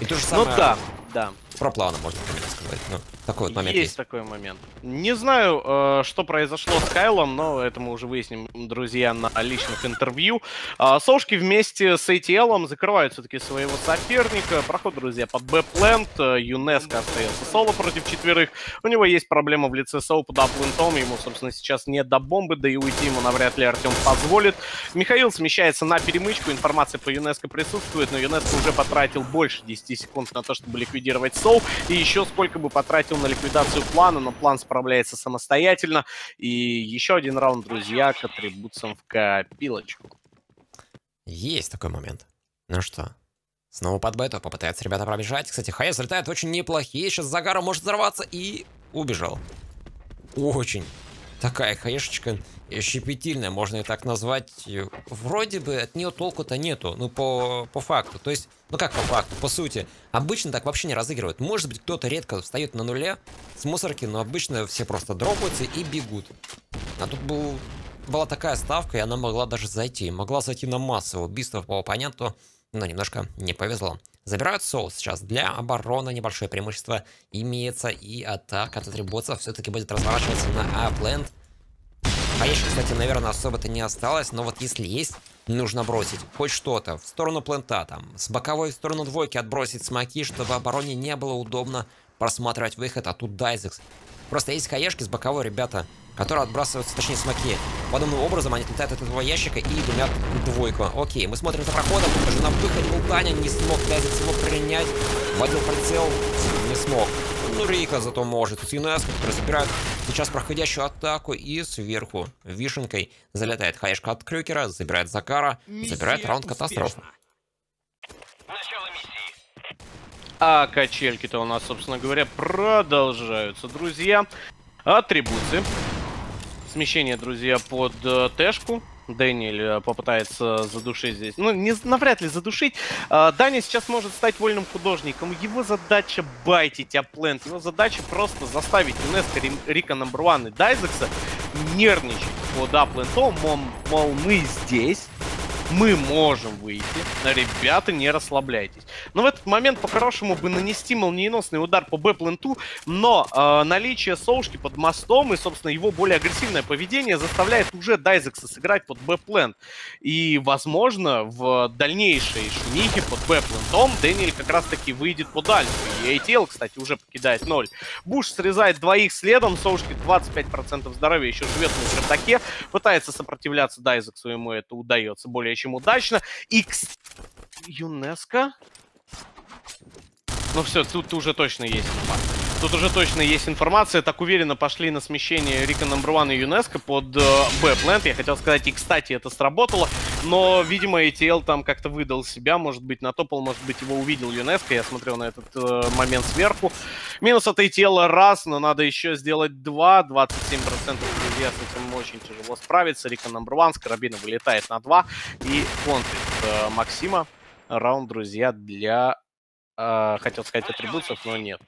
И то же ну самое... Ну да, да. Про планы можно примерно сказать. Ну, такой вот момент есть. Есть такой момент. Не знаю, э, что произошло с Кайлом, но это мы уже выясним, друзья, на личных интервью. Э, Сошки вместе с ATL закрывают все-таки своего соперника. Проход, друзья, под Б-плент. ЮНЕСКО остается соло против четверых. У него есть проблема в лице Соу под аплентом. Ему, собственно, сейчас не до бомбы, да и уйти ему навряд ли Артем позволит. Михаил смещается на перемычку. Информация по ЮНЕСКО присутствует, но ЮНЕСКО уже потратил больше 10 секунд на то, чтобы ликвидировать Соу. И еще сколько бы потратил на ликвидацию плана, но план справляется самостоятельно. И еще один раунд, друзья, к атрибуциям в копилочку. Есть такой момент. Ну что, снова под бету попытаются ребята пробежать. Кстати, Хайс летает очень неплохие. Сейчас Загара может взорваться и убежал. Очень такая хаешечка щепетильная, можно и так назвать. Вроде бы от нее толку-то нету, ну по, по факту. То есть, ну как по факту, по сути. Обычно так вообще не разыгрывают. Может быть кто-то редко встает на нуле с мусорки, но обычно все просто дропаются и бегут. А тут был, была такая ставка, и она могла даже зайти. Могла зайти на массовое убийство по оппоненту, но немножко не повезло. Забирают соус сейчас. Для обороны небольшое преимущество имеется. И атака от атрибутов все-таки будет разворачиваться на апленд. Конечно, кстати, наверное, особо-то не осталось. Но вот если есть, нужно бросить хоть что-то в сторону плента. Там, с боковой в сторону двойки отбросить смоки, чтобы обороне не было удобно просматривать выход. А тут Дайзекс. Просто есть хаешки с боковой, ребята которые отбрасываются, точнее, смоки. Подобным образом они отлетают от этого ящика и дымят двойку. Окей, мы смотрим за проходом. Даже на выходе был Таня, не смог Дайзек смог принять. Вводил прицел, не смог. Ну, Рика зато может. Тут ЮНЕС, который забирает сейчас проходящую атаку и сверху вишенкой залетает хаешка от Крюкера, забирает Закара, забирает раунд катастрофы. А качельки-то у нас, собственно говоря, продолжаются, друзья. Атрибуты. Смещение, друзья, под э, Тэшку. Дэниэль э, попытается задушить здесь. Ну, не, навряд ли задушить. Э, Даня сейчас может стать вольным художником. Его задача байтить аплент. Его задача просто заставить ЮНЕСКО, Рика Номер и Дайзекса нервничать под аплентом. Мол, мол, мы здесь мы можем выйти. Ребята, не расслабляйтесь. Но в этот момент по-хорошему бы нанести молниеносный удар по Б-пленту, но э, наличие Соушки под мостом и, собственно, его более агрессивное поведение заставляет уже Дайзекса сыграть под Б-плент. И, возможно, в дальнейшей шумихе под Б-плентом Дэниэль как раз-таки выйдет под Альфу. И ATL, кстати, уже покидает 0. Буш срезает двоих следом, Соушки 25% здоровья еще живет на чердаке, пытается сопротивляться Дайзексу, ему это удается более чем удачно. X ЮНЕСКО. Ну все, тут уже точно есть Тут уже точно есть информация. Так уверенно пошли на смещение Рика Номер и ЮНЕСКО под э, Б-плент. Я хотел сказать, и кстати, это сработало. Но, видимо, ATL там как-то выдал себя. Может быть, натопал, может быть, его увидел ЮНЕСКО. Я смотрел на этот э, момент сверху. Минус от ATL раз, но надо еще сделать два. 27% друзья, с этим очень тяжело справиться. Рика Номер с карабина вылетает на два и контрит э, Максима. Раунд, друзья, для Uh, хотел сказать атрибутов, но нет.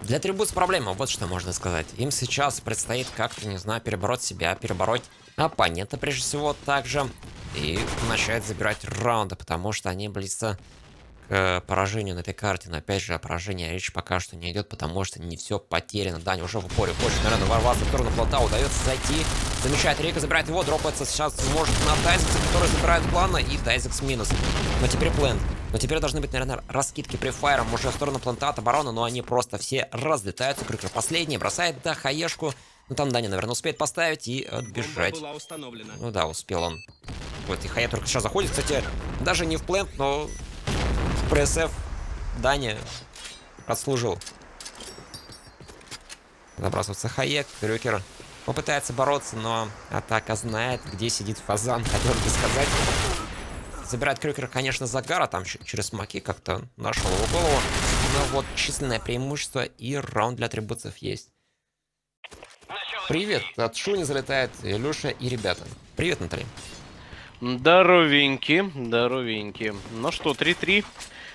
Для атрибутов проблема, вот что можно сказать. Им сейчас предстоит как-то, не знаю, перебороть себя, перебороть оппонента прежде всего также. И начать забирать раунды, потому что они близко к поражению на этой карте. Но опять же, поражение речь пока что не идет, потому что не все потеряно. Даня уже в упоре хочет, наверное, ворваться в сторону плота, удается зайти. Замечает Рика, забирает его, дропается сейчас может на Дайзекса, который забирает плана, и Дайзекс минус. Но теперь план. Но теперь должны быть, наверное, раскидки префайром уже в сторону планта от обороны, но они просто все разлетаются. Крюкер последний, бросает, да, хаешку. Ну там Даня, наверное, успеет поставить и отбежать. Ну да, успел он. Вот, и Хая только сейчас заходит. Кстати, даже не в плент, но в ПСФ Даня отслужил. Забрасывается Хаек, Крюкер попытается бороться, но атака знает, где сидит Фазан, хотел бы сказать. Забирает Крюкер, конечно, Загара, там через смоки как-то нашел его голову. Но вот численное преимущество и раунд для атрибутов есть. Привет, от Шуни залетает Илюша и ребята. Привет, Наталья. Здоровенький, здоровенький. Ну что, 3-3.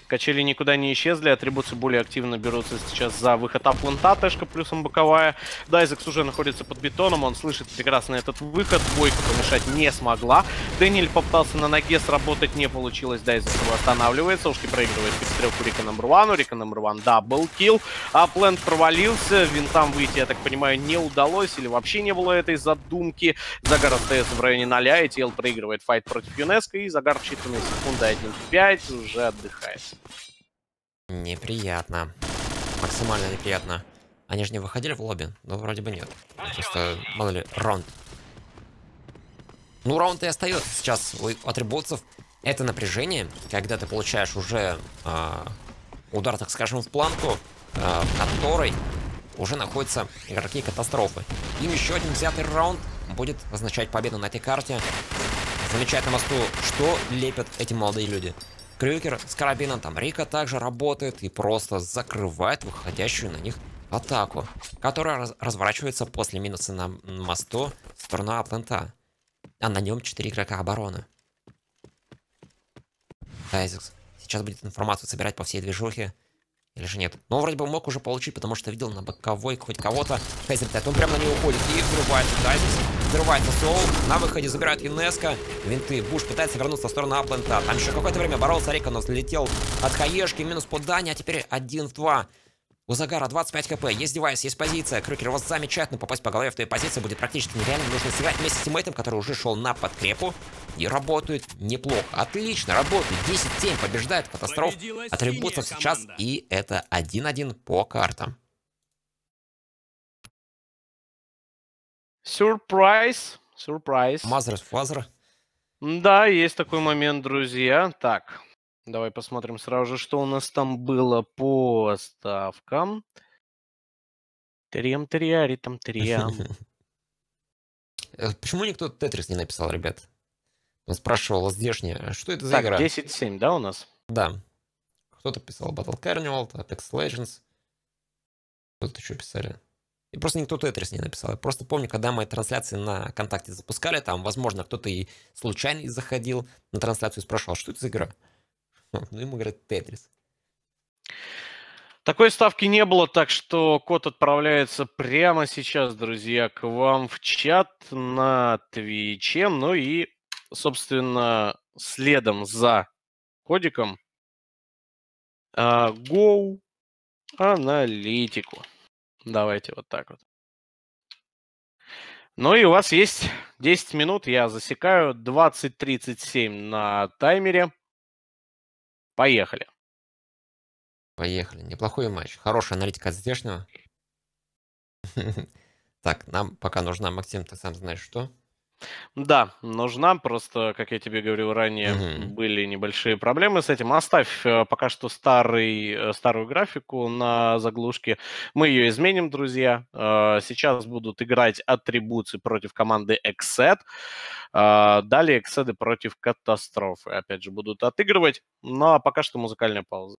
Качели никуда не исчезли, атрибуции более активно берутся сейчас за выход апланта, тэшка плюсом боковая. Дайзекс уже находится под бетоном, он слышит прекрасно этот выход, двойка помешать не смогла. Дэниэль попытался на ноге сработать, не получилось, Дайзекс его останавливается, ушки проигрывает перестрелку Рика номер ван, у Рика номер ван дабл килл, а плент провалился, винтам выйти, я так понимаю, не удалось, или вообще не было этой задумки. Загар остается в районе 0, и TL проигрывает файт против ЮНЕСКО, и Загар в считанные секунды 1-5 уже отдыхает. Неприятно. Максимально неприятно. Они же не выходили в лобби? Ну, вроде бы нет. Просто, мало ли, раунд. Ну, раунд и остается сейчас у атрибутцев. Это напряжение, когда ты получаешь уже э, удар, так скажем, в планку, э, которой уже находятся игроки катастрофы. Им еще один взятый раунд будет означать победу на этой карте. Замечательно мосту, что лепят эти молодые люди. Крюкер с карабином, там Рика также работает и просто закрывает выходящую на них атаку, которая раз разворачивается после минуса на мосту в сторону Аплента. А на нем 4 игрока обороны. Тайзекс сейчас будет информацию собирать по всей движухе. Или же нет? Но вроде бы мог уже получить, потому что видел на боковой хоть кого-то. Хейзер он прямо на него уходит и взрывается Тайзекс. Взрывается Соул. На выходе забирают Юнеско. Винты. Буш пытается вернуться в сторону Аплента. Там еще какое-то время боролся Рика, но взлетел от Хаешки. Минус по Дани, а теперь 1 в 2. У Загара 25 хп, есть девайс, есть позиция. Крюкер, у вас замечательно попасть по голове в той позиции будет практически нереально. Нужно сыграть вместе с тиммейтом, который уже шел на подкрепу. И работает неплохо. Отлично, работает. 10-7 побеждает катастроф. Атрибутов сейчас. И это 1-1 по картам. Сюрприз. Сюрприз. Мазер фазер. Да, есть такой момент, друзья. Так, Давай посмотрим сразу же, что у нас там было по ставкам. Трем триари там триам. <laughs> Э, почему никто Тетрис не написал, ребят? Он спрашивал здешнее, что это за игра? Так, 10-7, да, у нас? Да. Кто-то писал Battle Carnival, Apex Legends. Кто-то еще писали. И просто никто Тетрис не написал. Я просто помню, когда мы трансляции на ВКонтакте запускали, там, возможно, кто-то и случайно заходил на трансляцию и спрашивал, что это за игра? Ну, ему говорят Тетрис. Такой ставки не было, так что код отправляется прямо сейчас, друзья, к вам в чат на Твиче. Ну и, собственно, следом за кодиком uh, Go аналитику. Давайте вот так вот. Ну и у вас есть 10 минут, я засекаю, 20.37 на таймере. Поехали. Поехали. Неплохой матч. Хорошая аналитика от здешнего. <laughs> Так, нам пока нужна, Максим, ты сам знаешь что? Да, нужна. Просто, как я тебе говорил ранее, угу. были небольшие проблемы с этим. Оставь э, пока что старый, э, старую графику на заглушке. Мы ее изменим, друзья. Э, сейчас будут играть атрибуции против команды Exet. Далее Экседы против Катастрофы. Опять же, будут отыгрывать. Ну, а пока что музыкальная пауза.